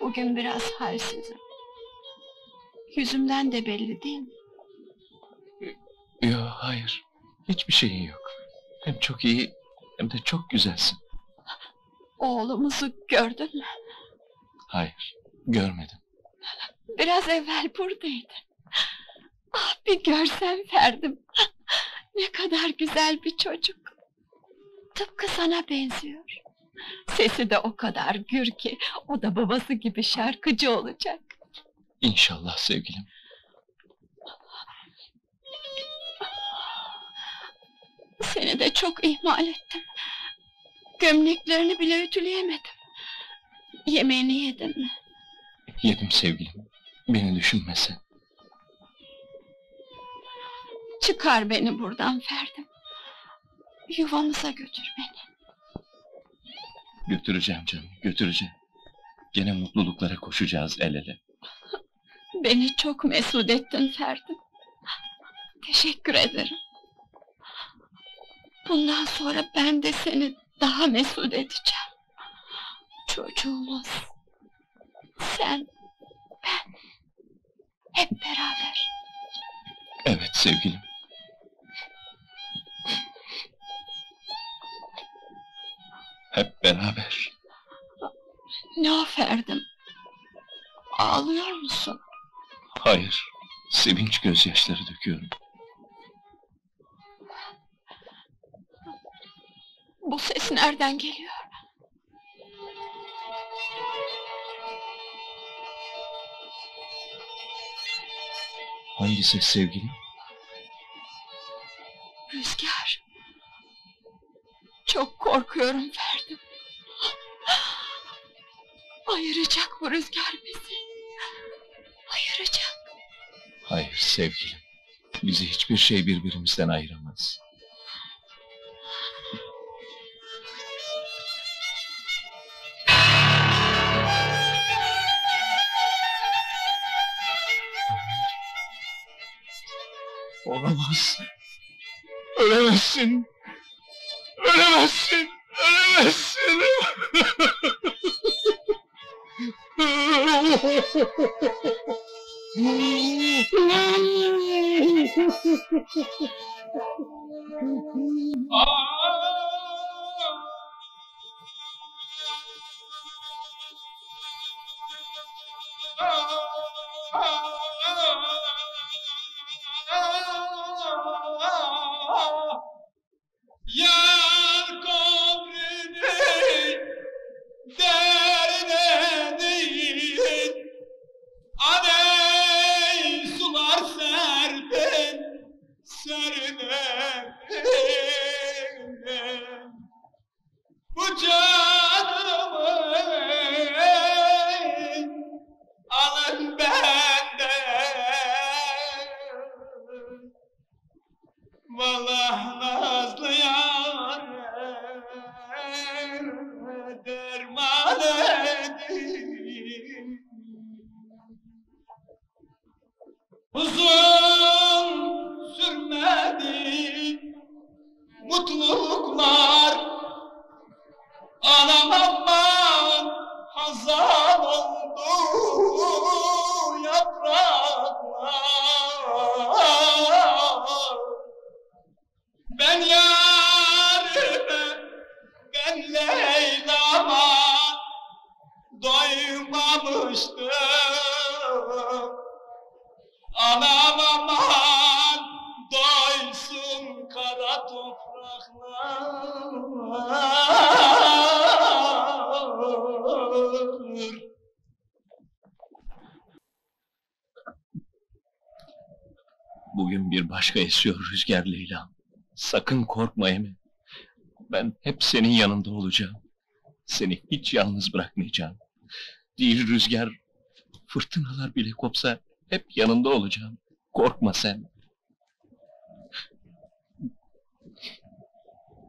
Bugün biraz halsizim. Yüzümden de belli değil mi? Yok hayır. Hiçbir şeyin yok. Hem çok iyi hem de çok güzelsin. Oğlumuzu gördün mü? Hayır. Görmedim. Biraz evvel buradaydı. Ah bir görsen Ferdim. Ne kadar güzel bir çocuk. Tıpkı sana benziyor. Sesi de o kadar gür ki o da babası gibi şarkıcı olacak. İnşallah sevgilim. Seni de çok ihmal ettim. Gömleklerini bile ütüleyemedim. Yemeğini yedin mi? Yedim sevgilim. Beni düşünmesen. Çıkar beni buradan Ferdim. Yuvamıza götür beni. Götüreceğim canım, götüreceğim. Gene mutluluklara koşacağız el ele. Beni çok mesut ettin Ferdim. Teşekkür ederim. Bundan sonra ben de seni daha mesut edeceğim. Çocuğumuz. Sen, ben. Hep beraber. Evet sevgilim. Hep beraber. Ne o Ferdim? Ağlıyor musun? Hayır. Sevinç gözyaşları döküyorum. Bu ses nereden geliyor? Hangi ses sevgilim? Rüzgar. Çok korkuyorum Ferdim. Ayıracak bu rüzgar bizi. Ayıracak. Hayır sevgilim. Bizi hiçbir şey birbirimizden ayıramaz. Olamaz. Ölemezsin. Ölemezsin. Ölemezsin. Yar rüzgar Leyla. Sakın korkma Emi. Ben hep senin yanında olacağım. Seni hiç yalnız bırakmayacağım. Değil rüzgar, fırtınalar bile kopsa hep yanında olacağım. Korkma sen.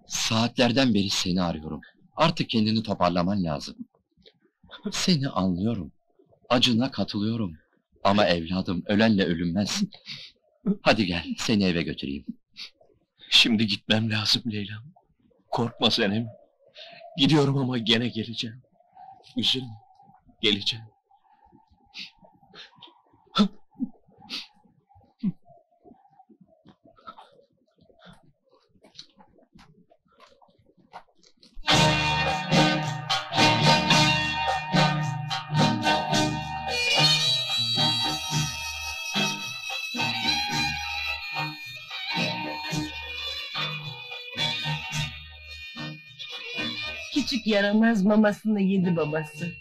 Saatlerden beri seni arıyorum. Artık kendini toparlaman lazım. Seni anlıyorum. Acına katılıyorum. Ama evladım ölenle ölünmez. Hadi gel seni eve götüreyim. Şimdi gitmem lazım Leyla. Korkma sen Emi. Gidiyorum ama gene geleceğim. Üzülme, geleceğim. Küçük yaramaz mamasını yedi babası.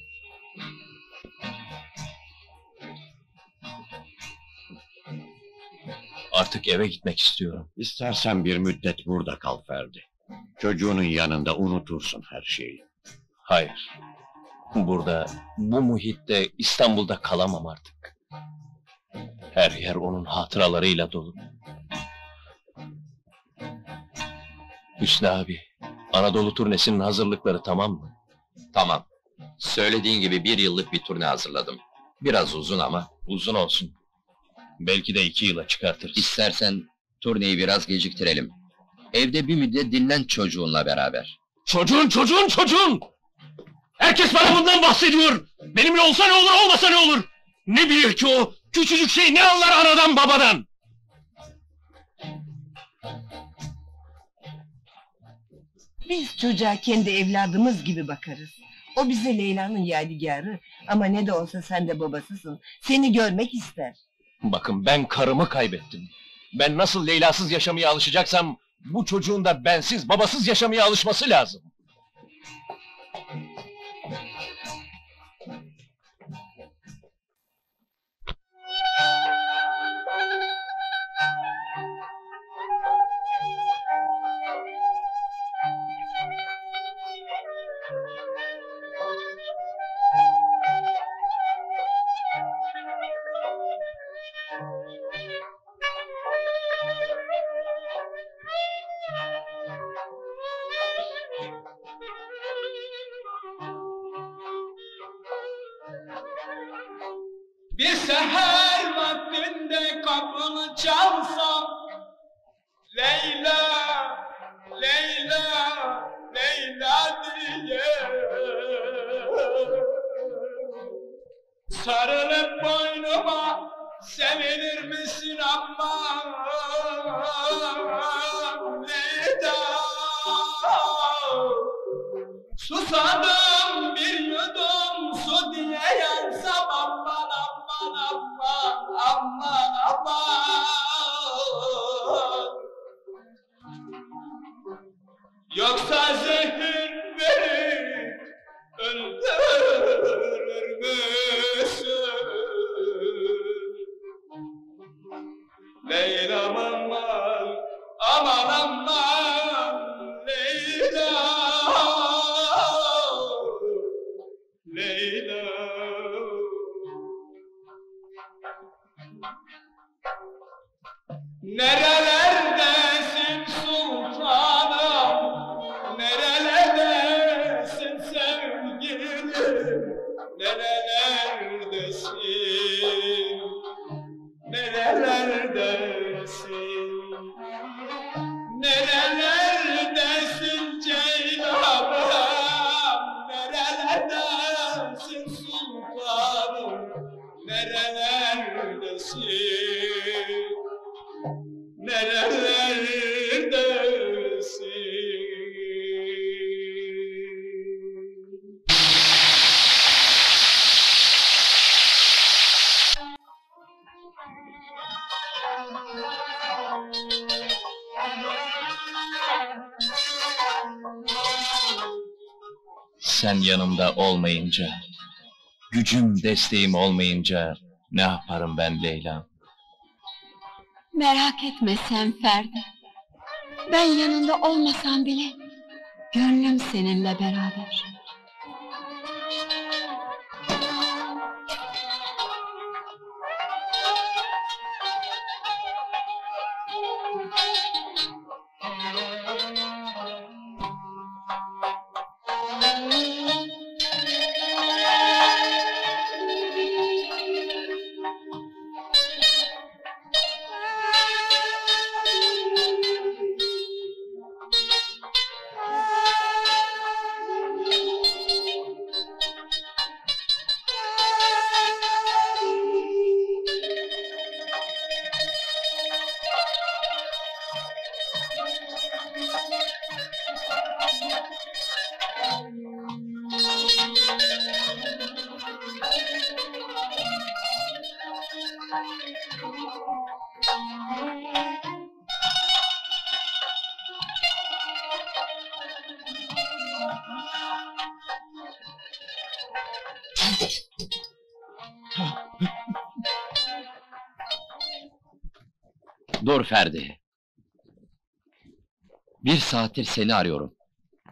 Artık eve gitmek istiyorum. İstersen bir müddet burada kal Ferdi. Çocuğunun yanında unutursun her şeyi. Hayır. Burada, bu muhitte, İstanbul'da kalamam artık. Her yer onun hatıralarıyla dolu. Hüsnü abi, Anadolu turnesinin hazırlıkları tamam mı? Tamam. Söylediğin gibi bir yıllık bir turne hazırladım. Biraz uzun ama. Uzun olsun. Belki de iki yıla çıkartırız. İstersen turneyi biraz geciktirelim. Evde bir müddet dinlen çocuğunla beraber. Çocuğun, çocuğun, çocuğun! Herkes bana bundan bahsediyor! Benimle olsa ne olur, olmasa ne olur? Ne bilir ki o? Küçücük şey ne anlar anadan babadan? Biz çocuğa kendi evladımız gibi bakarız. O bize Leyla'nın yadigarı. Ama ne de olsa sen de babasısın. Seni görmek ister. Bakın ben karımı kaybettim. Ben nasıl Leyla'sız yaşamaya alışacaksam... ...bu çocuğun da bensiz, babasız yaşamaya alışması lazım. Desteğim olmayınca ne yaparım ben Leyla? Merak etme sen Ferdi. Ben yanında olmasam bile gönlüm seninle beraber. Ferdi. Bir saattir seni arıyorum.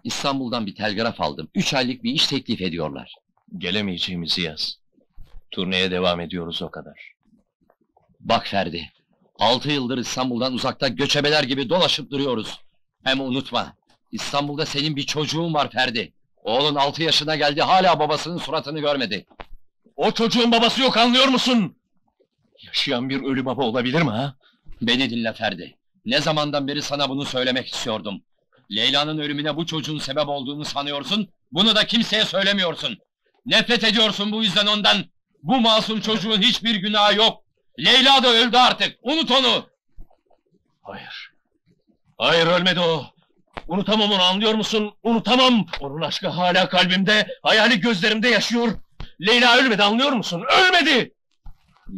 İstanbul'dan bir telgraf aldım. Üç aylık bir iş teklif ediyorlar. Gelemeyeceğimizi yaz. Turneye devam ediyoruz o kadar. Bak Ferdi, altı yıldır İstanbul'dan uzakta göçebeler gibi dolaşıp duruyoruz. Hem unutma, İstanbul'da senin bir çocuğun var Ferdi. Oğlun altı yaşına geldi, hala babasının suratını görmedi. O çocuğun babası yok anlıyor musun? Yaşayan bir ölü baba olabilir mi ha? Beni dinle Ferdi. Ne zamandan beri sana bunu söylemek istiyordum. Leyla'nın ölümüne bu çocuğun sebep olduğunu sanıyorsun, bunu da kimseye söylemiyorsun. Nefret ediyorsun bu yüzden ondan. Bu masum çocuğun hiçbir günahı yok. Leyla da öldü artık, unut onu! Hayır. Hayır ölmedi o. Unutamam onu anlıyor musun? Unutamam. Onun aşkı hala kalbimde, hayali gözlerimde yaşıyor. Leyla ölmedi anlıyor musun? Ölmedi!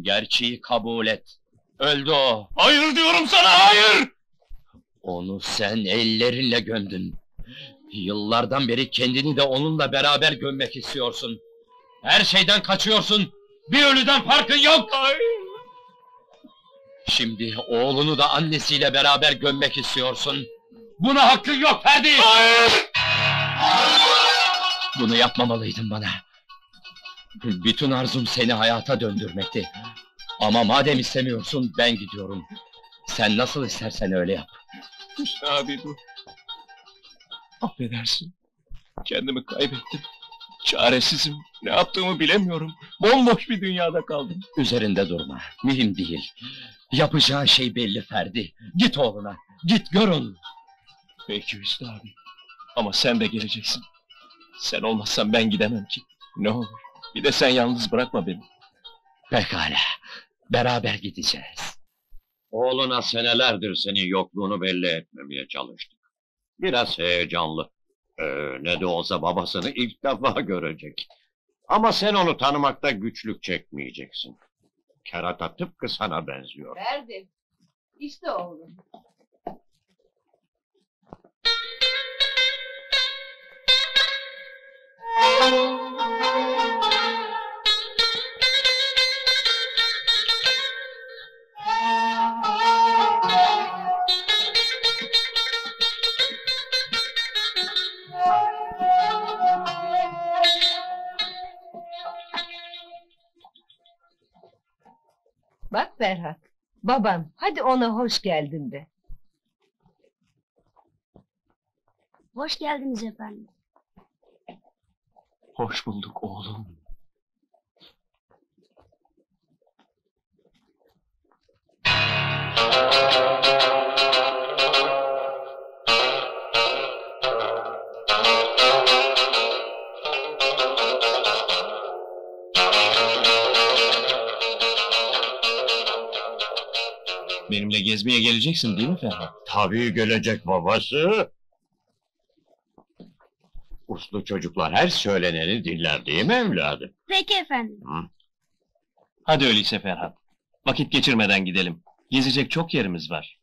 Gerçeği kabul et. Öldü o. Hayır diyorum sana hayır! Onu sen ellerinle gömdün. Yıllardan beri kendini de onunla beraber gömmek istiyorsun. Her şeyden kaçıyorsun. Bir ölüden farkın yok. Şimdi oğlunu da annesiyle beraber gömmek istiyorsun. Buna hakkın yok Ferdi! Bunu yapmamalıydın bana. Bütün arzum seni hayata döndürmekti. Ama madem istemiyorsun ben gidiyorum. Sen nasıl istersen öyle yap. Abi dur. Affedersin. Kendimi kaybettim. Çaresizim. Ne yaptığımı bilemiyorum. Bomboş bir dünyada kaldım. Üzerinde durma. Mühim değil. Yapacağın şey belli Ferdi. Git oğluna. Git gör onu. Peki Hüsnü abi. Ama sen de geleceksin. Sen olmazsan ben gidemem ki. Ne olur. Bir de sen yalnız bırakma beni. Pekala. Beraber gideceğiz. Oğluna senelerdir senin yokluğunu belli etmemeye çalıştık. Biraz heyecanlı. Ee, ne de olsa babasını ilk defa görecek. Ama sen onu tanımakta güçlük çekmeyeceksin. Kerata tıpkı sana benziyor. Ferdi. İşte oğlum. Bak Ferhat, baban hadi ona hoş geldin de. Hoş geldiniz efendim. Hoş bulduk oğlum. Benimle gezmeye geleceksin değil mi Ferhat? Tabii gelecek babası. Uslu çocuklar her söyleneni dinler değil mi evladım? Peki efendim. Hı? Hadi öyleyse Ferhat. Vakit geçirmeden gidelim. Gezecek çok yerimiz var.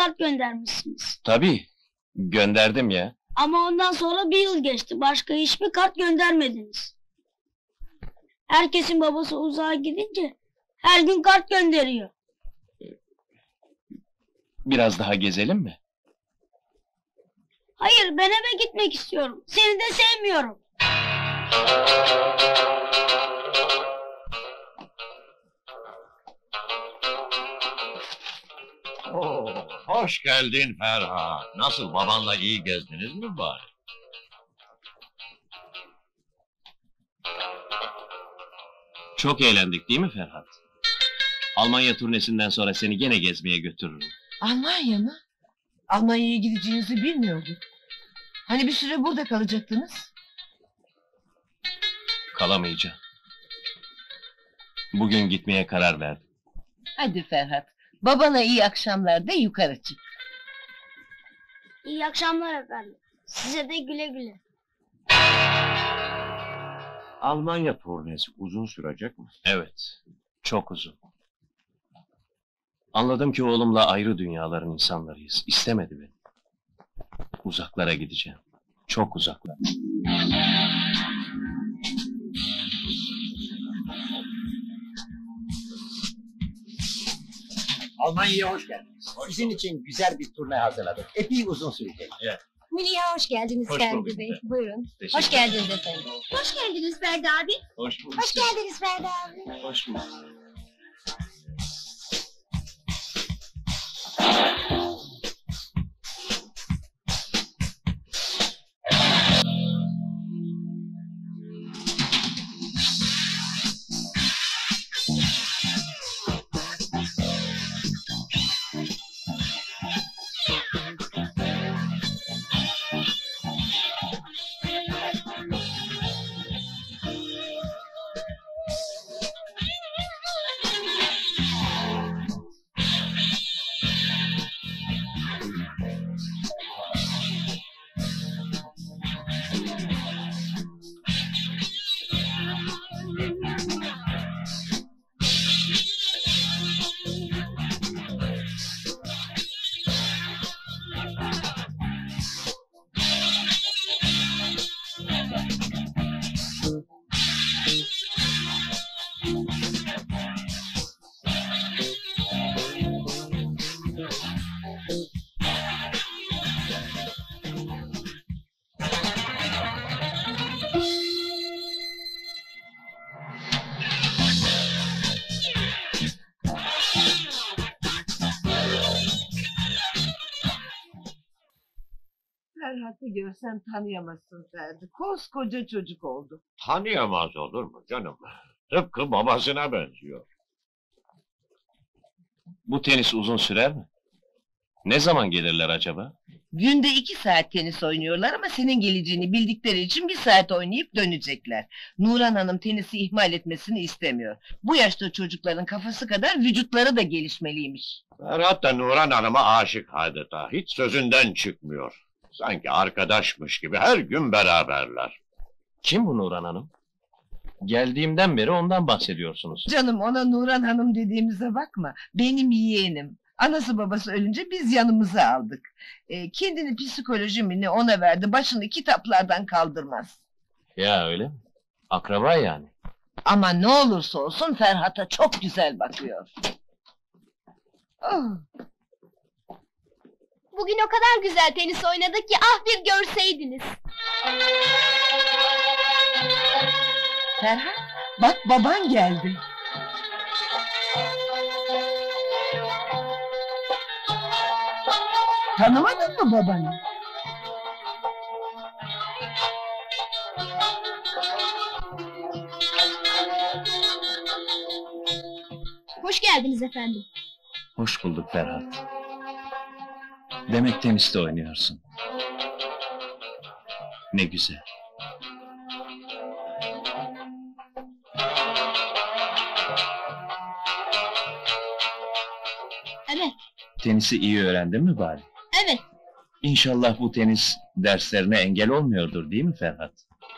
Kart göndermişsiniz. Tabii. Gönderdim ya. Ama ondan sonra bir yıl geçti. Başka hiçbir kart göndermediniz. Herkesin babası uzağa gidince her gün kart gönderiyor. Biraz daha gezelim mi? Hayır ben eve gitmek istiyorum. Seni de sevmiyorum. Hoş geldin Ferhat. Nasıl babanla iyi gezdiniz mi bari? Çok eğlendik değil mi Ferhat? Almanya turnesinden sonra seni gene gezmeye götürürüm. Almanya mı? Almanya'ya gideceğinizi bilmiyordum. Hani bir süre burada kalacaktınız? Kalamayacağım. Bugün gitmeye karar verdim. Hadi Ferhat. Babana iyi akşamlar de yukarı çık. İyi akşamlar efendim. Size de güle güle. Almanya turnesi uzun sürecek mi? Evet, çok uzun. Anladım ki oğlumla ayrı dünyaların insanlarıyız. İstemedi beni. Uzaklara gideceğim. Çok uzaklara. Almanya'ya hoş geldiniz. Sizin için güzel bir turne hazırladık. Epey uzun sürecek. Münih'e hoş geldiniz Hoş Ferdi. Bey. Buyurun. Teşekkür Hoş geldiniz efendim. Hoş geldiniz Ferdi abi. Hoş bulduk. Hoş geldiniz Ferdi abi. Hoş bulduk. Ferhat'ı görsen tanıyamazsın Ferdi. Koskoca çocuk oldu. Tanıyamaz olur mu canım? Tıpkı babasına benziyor. Bu tenis uzun sürer mi? Ne zaman gelirler acaba? Günde iki saat tenis oynuyorlar ama senin geleceğini bildikleri için bir saat oynayıp dönecekler. Nuran Hanım tenisi ihmal etmesini istemiyor. Bu yaşta çocukların kafası kadar vücutları da gelişmeliymiş. Ferhat da Nuran Hanım'a aşık adeta. Hiç sözünden çıkmıyor. Sanki arkadaşmış gibi her gün beraberler. Kim bu Nurhan Hanım? Geldiğimden beri ondan bahsediyorsunuz. Canım ona Nuran Hanım dediğimize bakma. Benim yeğenim. Anası babası ölünce biz yanımıza aldık. Ee, kendini psikoloji mi ne ona verdi. Başını kitaplardan kaldırmaz. Ya öyle mi? Akraba yani. Ama ne olursa olsun Ferhat'a çok güzel bakıyor. Oh, Bugün o kadar güzel tenis oynadık ki ah bir görseydiniz. Ferhat bak baban geldi. Tanımadın mı babanı? Hoş geldiniz efendim. Hoş bulduk Ferhat. Demek teniste oynuyorsun. Ne güzel. Evet, Tenisi iyi öğrendin mi bari? evet. İnşallah bu tenis derslerine engel olmuyordur değil mi Ferhat?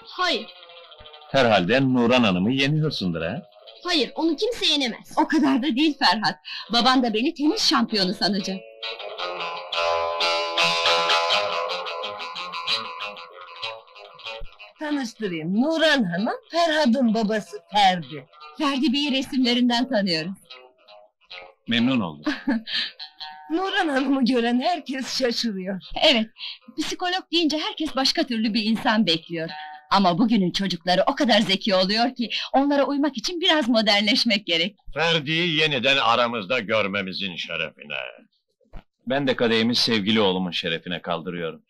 Hayır, Herhalde Nuran Hanım'ı yeniyorsundur ha? hayır. Onu kimse yenemez. O kadar da değil Ferhat. Baban da beni tenis şampiyonu sanacak. Tanıştırayım. Nuran Hanım, Ferhat'ın babası Ferdi. Ferdi Bey'i resimlerinden tanıyorum. Memnun oldum. Nuran Hanım'ı gören herkes şaşırıyor. Evet, psikolog deyince herkes başka türlü bir insan bekliyor. Ama bugünün çocukları o kadar zeki oluyor ki onlara uymak için biraz modernleşmek gerek. Ferdi'yi yeniden aramızda görmemizin şerefine. Ben de kadehimi sevgili oğlumun şerefine kaldırıyorum.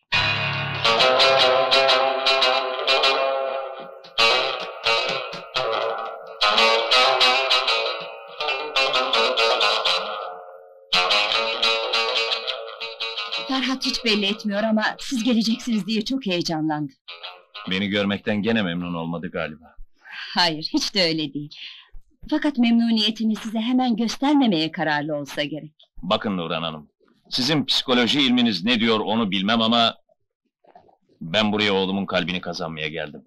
Ferhat hiç belli etmiyor ama siz geleceksiniz diye çok heyecanlandı. Beni görmekten gene memnun olmadı galiba. Hayır, hiç de öyle değil. Fakat memnuniyetini size hemen göstermemeye kararlı olsa gerek. Bakın Nurhan Hanım, sizin psikoloji ilminiz ne diyor onu bilmem ama... ...ben buraya oğlumun kalbini kazanmaya geldim.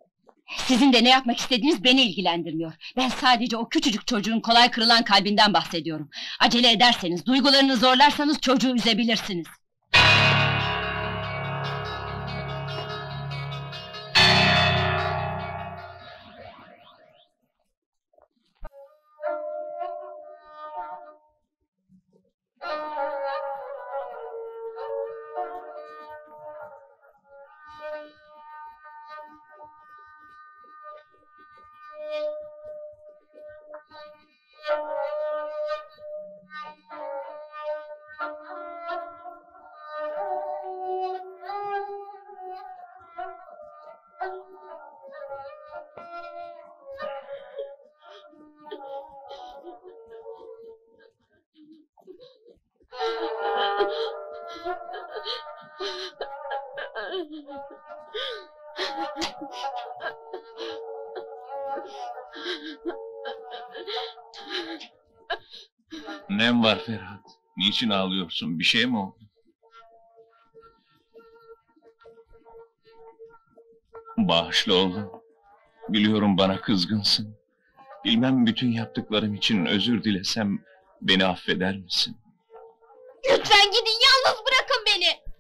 Sizin de ne yapmak istediğiniz beni ilgilendirmiyor. Ben sadece o küçücük çocuğun kolay kırılan kalbinden bahsediyorum. Acele ederseniz, duygularını zorlarsanız çocuğu üzebilirsiniz. Niçin ağlıyorsun? Bir şey mi oldu? Bağışla oğlum. Biliyorum bana kızgınsın. Bilmem bütün yaptıklarım için özür dilesem beni affeder misin? Lütfen gidin, yalnız bırakın beni.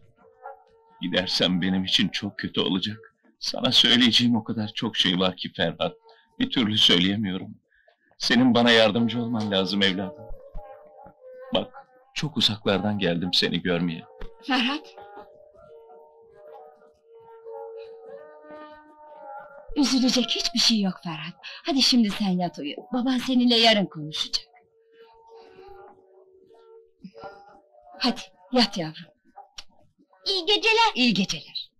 Gidersem benim için çok kötü olacak. Sana söyleyeceğim o kadar çok şey var ki Ferhat. Bir türlü söyleyemiyorum. Senin bana yardımcı olman lazım evladım. Çok uzaklardan geldim seni görmeye. Ferhat. Üzülecek hiçbir şey yok Ferhat. Hadi şimdi sen yat uyu. Baban seninle yarın konuşacak. Hadi yat yavrum. İyi geceler. İyi geceler.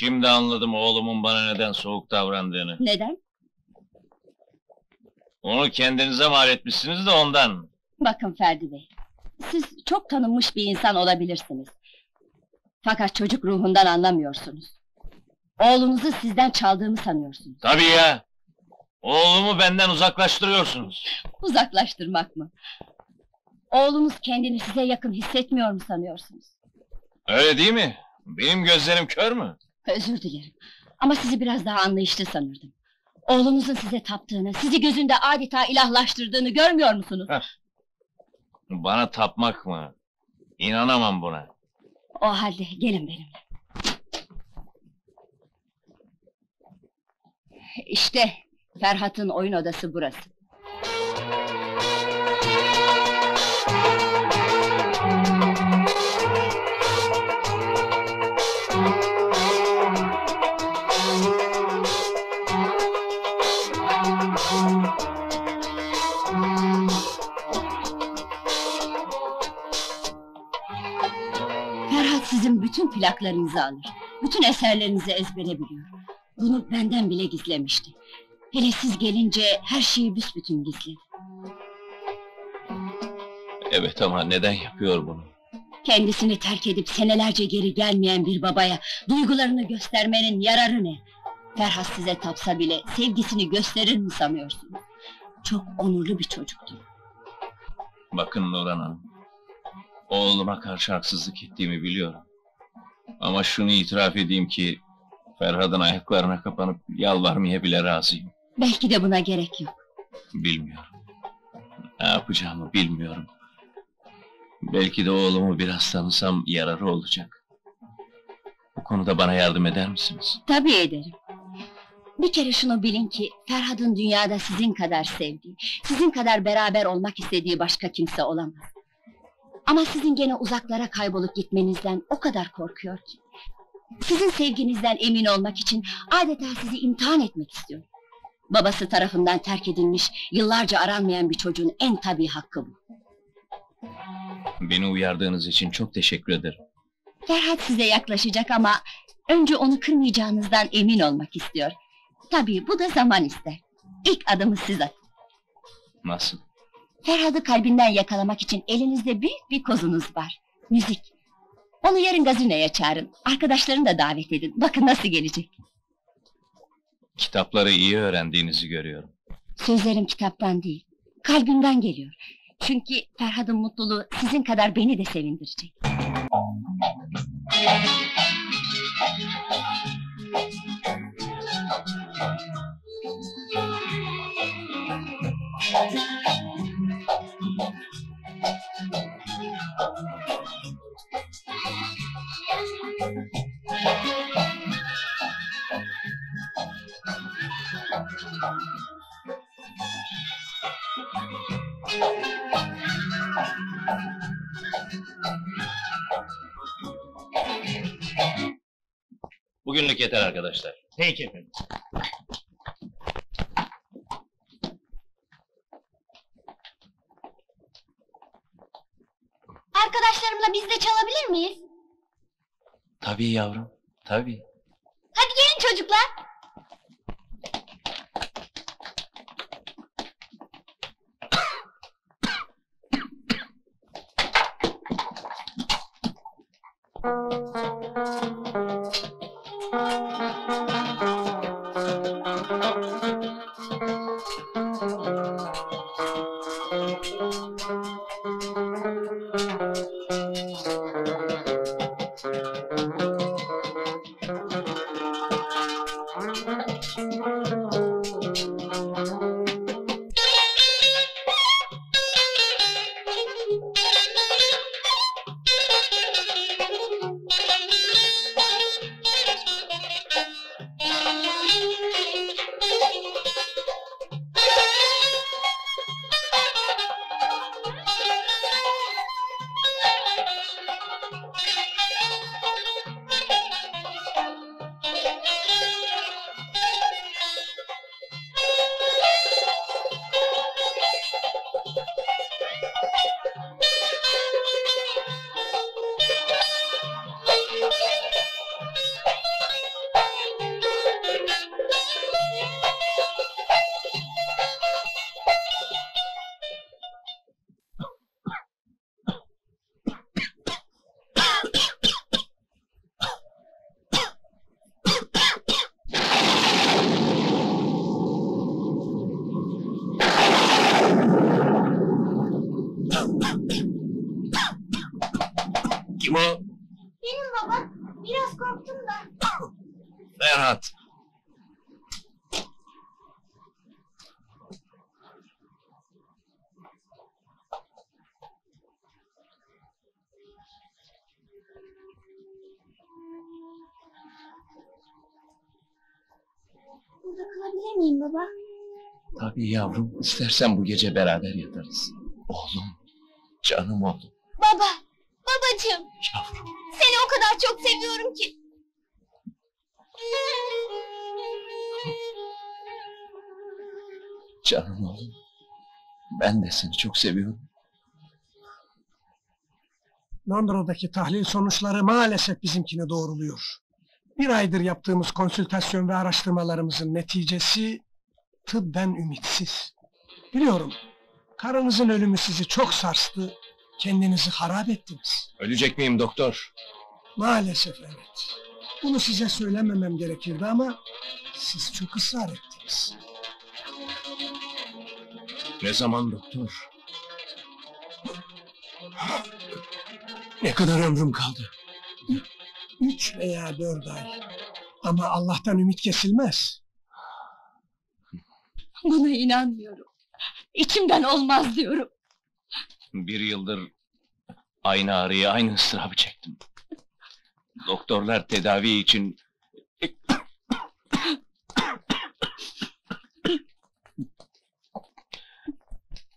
Şimdi anladım oğlumun bana neden soğuk davrandığını. Neden? Onu kendinize mal etmişsiniz de ondan. Bakın Ferdi Bey, siz çok tanınmış bir insan olabilirsiniz. Fakat çocuk ruhundan anlamıyorsunuz. Oğlunuzu sizden çaldığımı sanıyorsunuz. Tabii ya. Oğlumu benden uzaklaştırıyorsunuz. Uzaklaştırmak mı? Oğlunuz kendini size yakın hissetmiyor mu sanıyorsunuz? Öyle değil mi? Benim gözlerim kör mü? Özür dilerim. Ama sizi biraz daha anlayışlı sanırdım. Oğlunuzun size taptığını, sizi gözünde adeta ilahlaştırdığını görmüyor musunuz? Bana tapmak mı? İnanamam buna. O halde gelin benimle. İşte Ferhat'ın oyun odası burası. Bütün plaklarınızı alır. Bütün eserlerinizi ezbere biliyor. Bunu benden bile gizlemişti. Hele siz gelince her şeyi büsbütün gizledi. Evet ama neden yapıyor bunu? Kendisini terk edip senelerce geri gelmeyen bir babaya duygularını göstermenin yararı ne? Ferhat size tapsa bile sevgisini gösterir mi sanıyorsunuz? Çok onurlu bir çocuktu. Bakın Nurhan Hanım. Oğluma karşı haksızlık ettiğimi biliyorum. Ama şunu itiraf edeyim ki... Ferhat'ın ayaklarına kapanıp yalvarmaya bile razıyım. Belki de buna gerek yok. Bilmiyorum. Ne yapacağımı bilmiyorum. Belki de oğlumu biraz tanısam yararı olacak. Bu konuda bana yardım eder misiniz? Tabii ederim. Bir kere şunu bilin ki Ferhat'ın dünyada sizin kadar sevdiği, sizin kadar beraber olmak istediği başka kimse olamaz. Ama sizin gene uzaklara kaybolup gitmenizden o kadar korkuyor ki. Sizin sevginizden emin olmak için adeta sizi imtihan etmek istiyor. Babası tarafından terk edilmiş, yıllarca aranmayan bir çocuğun en tabii hakkı bu. Beni uyardığınız için çok teşekkür ederim. Ferhat size yaklaşacak ama önce onu kırmayacağınızdan emin olmak istiyor. Tabii bu da zaman ister. İlk adımı siz atın. Nasıl? Ferhat'ı kalbinden yakalamak için elinizde büyük bir kozunuz var. Müzik. Onu yarın gazineye çağırın. Arkadaşlarını da davet edin. Bakın nasıl gelecek. Kitapları iyi öğrendiğinizi görüyorum. Sözlerim kitaptan değil, kalbimden geliyor. Çünkü Ferhat'ın mutluluğu sizin kadar beni de sevindirecek. Bugünlük yeter arkadaşlar. Peki efendim. Arkadaşlarımla biz de çalabilir miyiz? Tabii yavrum, tabii. Hadi gelin çocuklar. 嗯。Yavrum, istersen bu gece beraber yatarız. Oğlum, canım oğlum. Baba. Babacığım. Yavrum. Seni o kadar çok seviyorum ki. Canım oğlum. Ben de seni çok seviyorum. Londra'daki tahlil sonuçları maalesef bizimkini doğruluyor. Bir aydır yaptığımız konsültasyon ve araştırmalarımızın neticesi tıbben ümitsiz. Biliyorum, karınızın ölümü sizi çok sarstı, kendinizi harap ettiniz. Ölecek miyim doktor? Maalesef evet. Bunu size söylememem gerekirdi ama siz çok ısrar ettiniz. Ne zaman doktor? Ne kadar ömrüm kaldı? Üç veya dört ay. Ama Allah'tan ümit kesilmez. Buna inanmıyorum. İçimden olmaz diyorum. Bir yıldır aynı ağrıyı, aynı ıstırabı çektim. Doktorlar tedavi için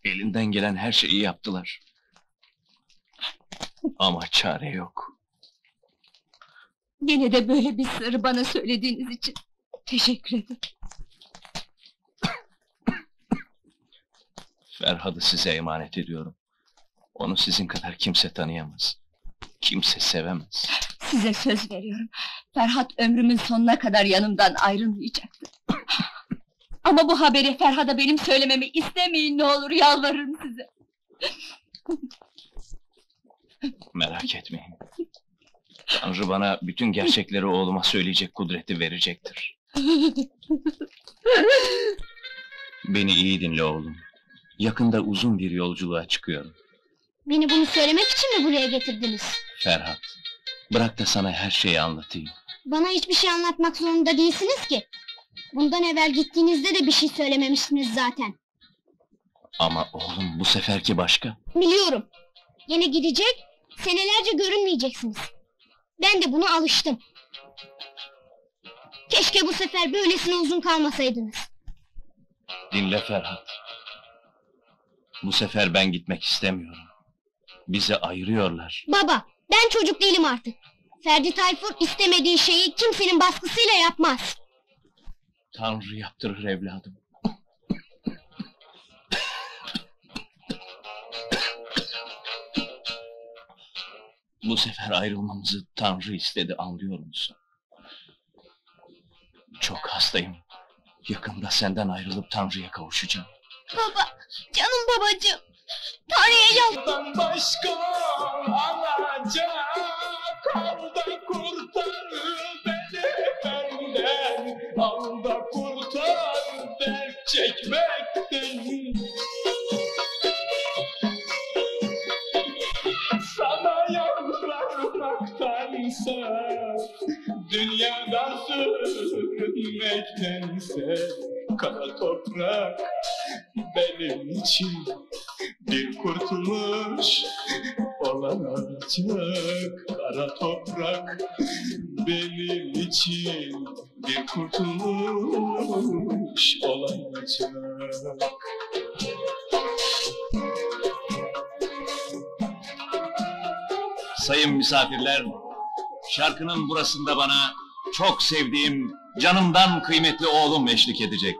elinden gelen her şeyi yaptılar. Ama çare yok. Yine de böyle bir sırrı bana söylediğiniz için teşekkür ederim. Ferhat'ı size emanet ediyorum. Onu sizin kadar kimse tanıyamaz. Kimse sevemez. Size söz veriyorum. Ferhat ömrümün sonuna kadar yanımdan ayrılmayacaktır. Ama bu haberi Ferhat'a benim söylememi istemeyin ne olur yalvarırım size. Merak etmeyin. Tanrı bana bütün gerçekleri oğluma söyleyecek kudreti verecektir. Beni iyi dinle oğlum. Yakında uzun bir yolculuğa çıkıyorum. Beni bunu söylemek için mi buraya getirdiniz? Ferhat, bırak da sana her şeyi anlatayım. Bana hiçbir şey anlatmak zorunda değilsiniz ki. Bundan evvel gittiğinizde de bir şey söylememiştiniz zaten. Ama oğlum bu seferki başka. Biliyorum. Yine gidecek, senelerce görünmeyeceksiniz. Ben de buna alıştım. Keşke bu sefer böylesine uzun kalmasaydınız. Dinle Ferhat. Bu sefer ben gitmek istemiyorum. Bizi ayırıyorlar. Baba, ben çocuk değilim artık. Ferdi Tayfur istemediği şeyi kimsenin baskısıyla yapmaz. Tanrı yaptırır evladım. Bu sefer ayrılmamızı Tanrı istedi anlıyor musun? Çok hastayım. Yakında senden ayrılıp Tanrı'ya kavuşacağım. Baba, canım babacığım. Tanrı'ya yalvarırım. başka alacak Al da kurtar beni benden Al da kurtar dert çekmekten Sana yalvarmaktansa Dünyadan sürünmektense Kara toprak benim için bir kurtuluş olacak kara toprak benim için bir kurtuluş olacak. Sayın misafirler, şarkının burasında bana çok sevdiğim, canımdan kıymetli oğlum eşlik edecek.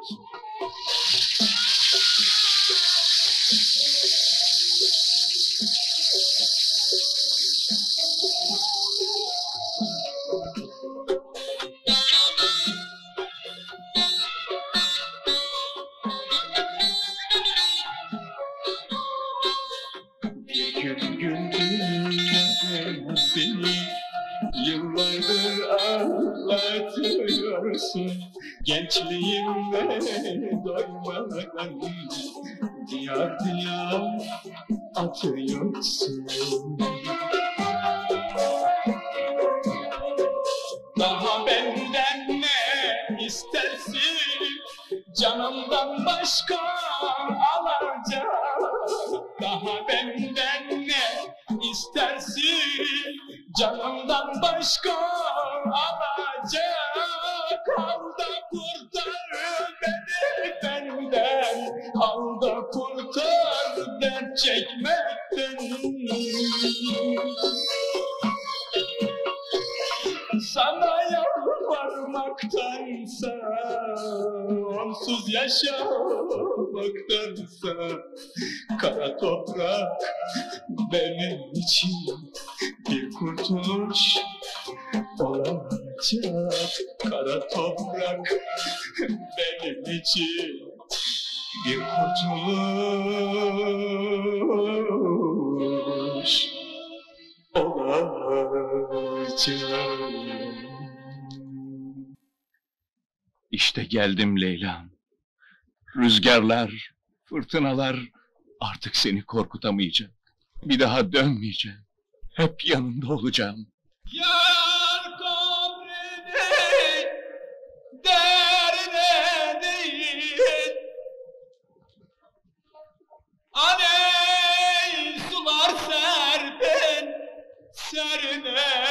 utter your soul. Yaşamaktansa Kara toprak benim için bir kurtuluş olacak Kara toprak benim için bir kurtuluş olacak. İşte geldim Leyla'm. Rüzgarlar, fırtınalar artık seni korkutamayacak. Bir daha dönmeyeceğim. Hep yanında olacağım. Yar kabrini derine değil. Aley sular serine.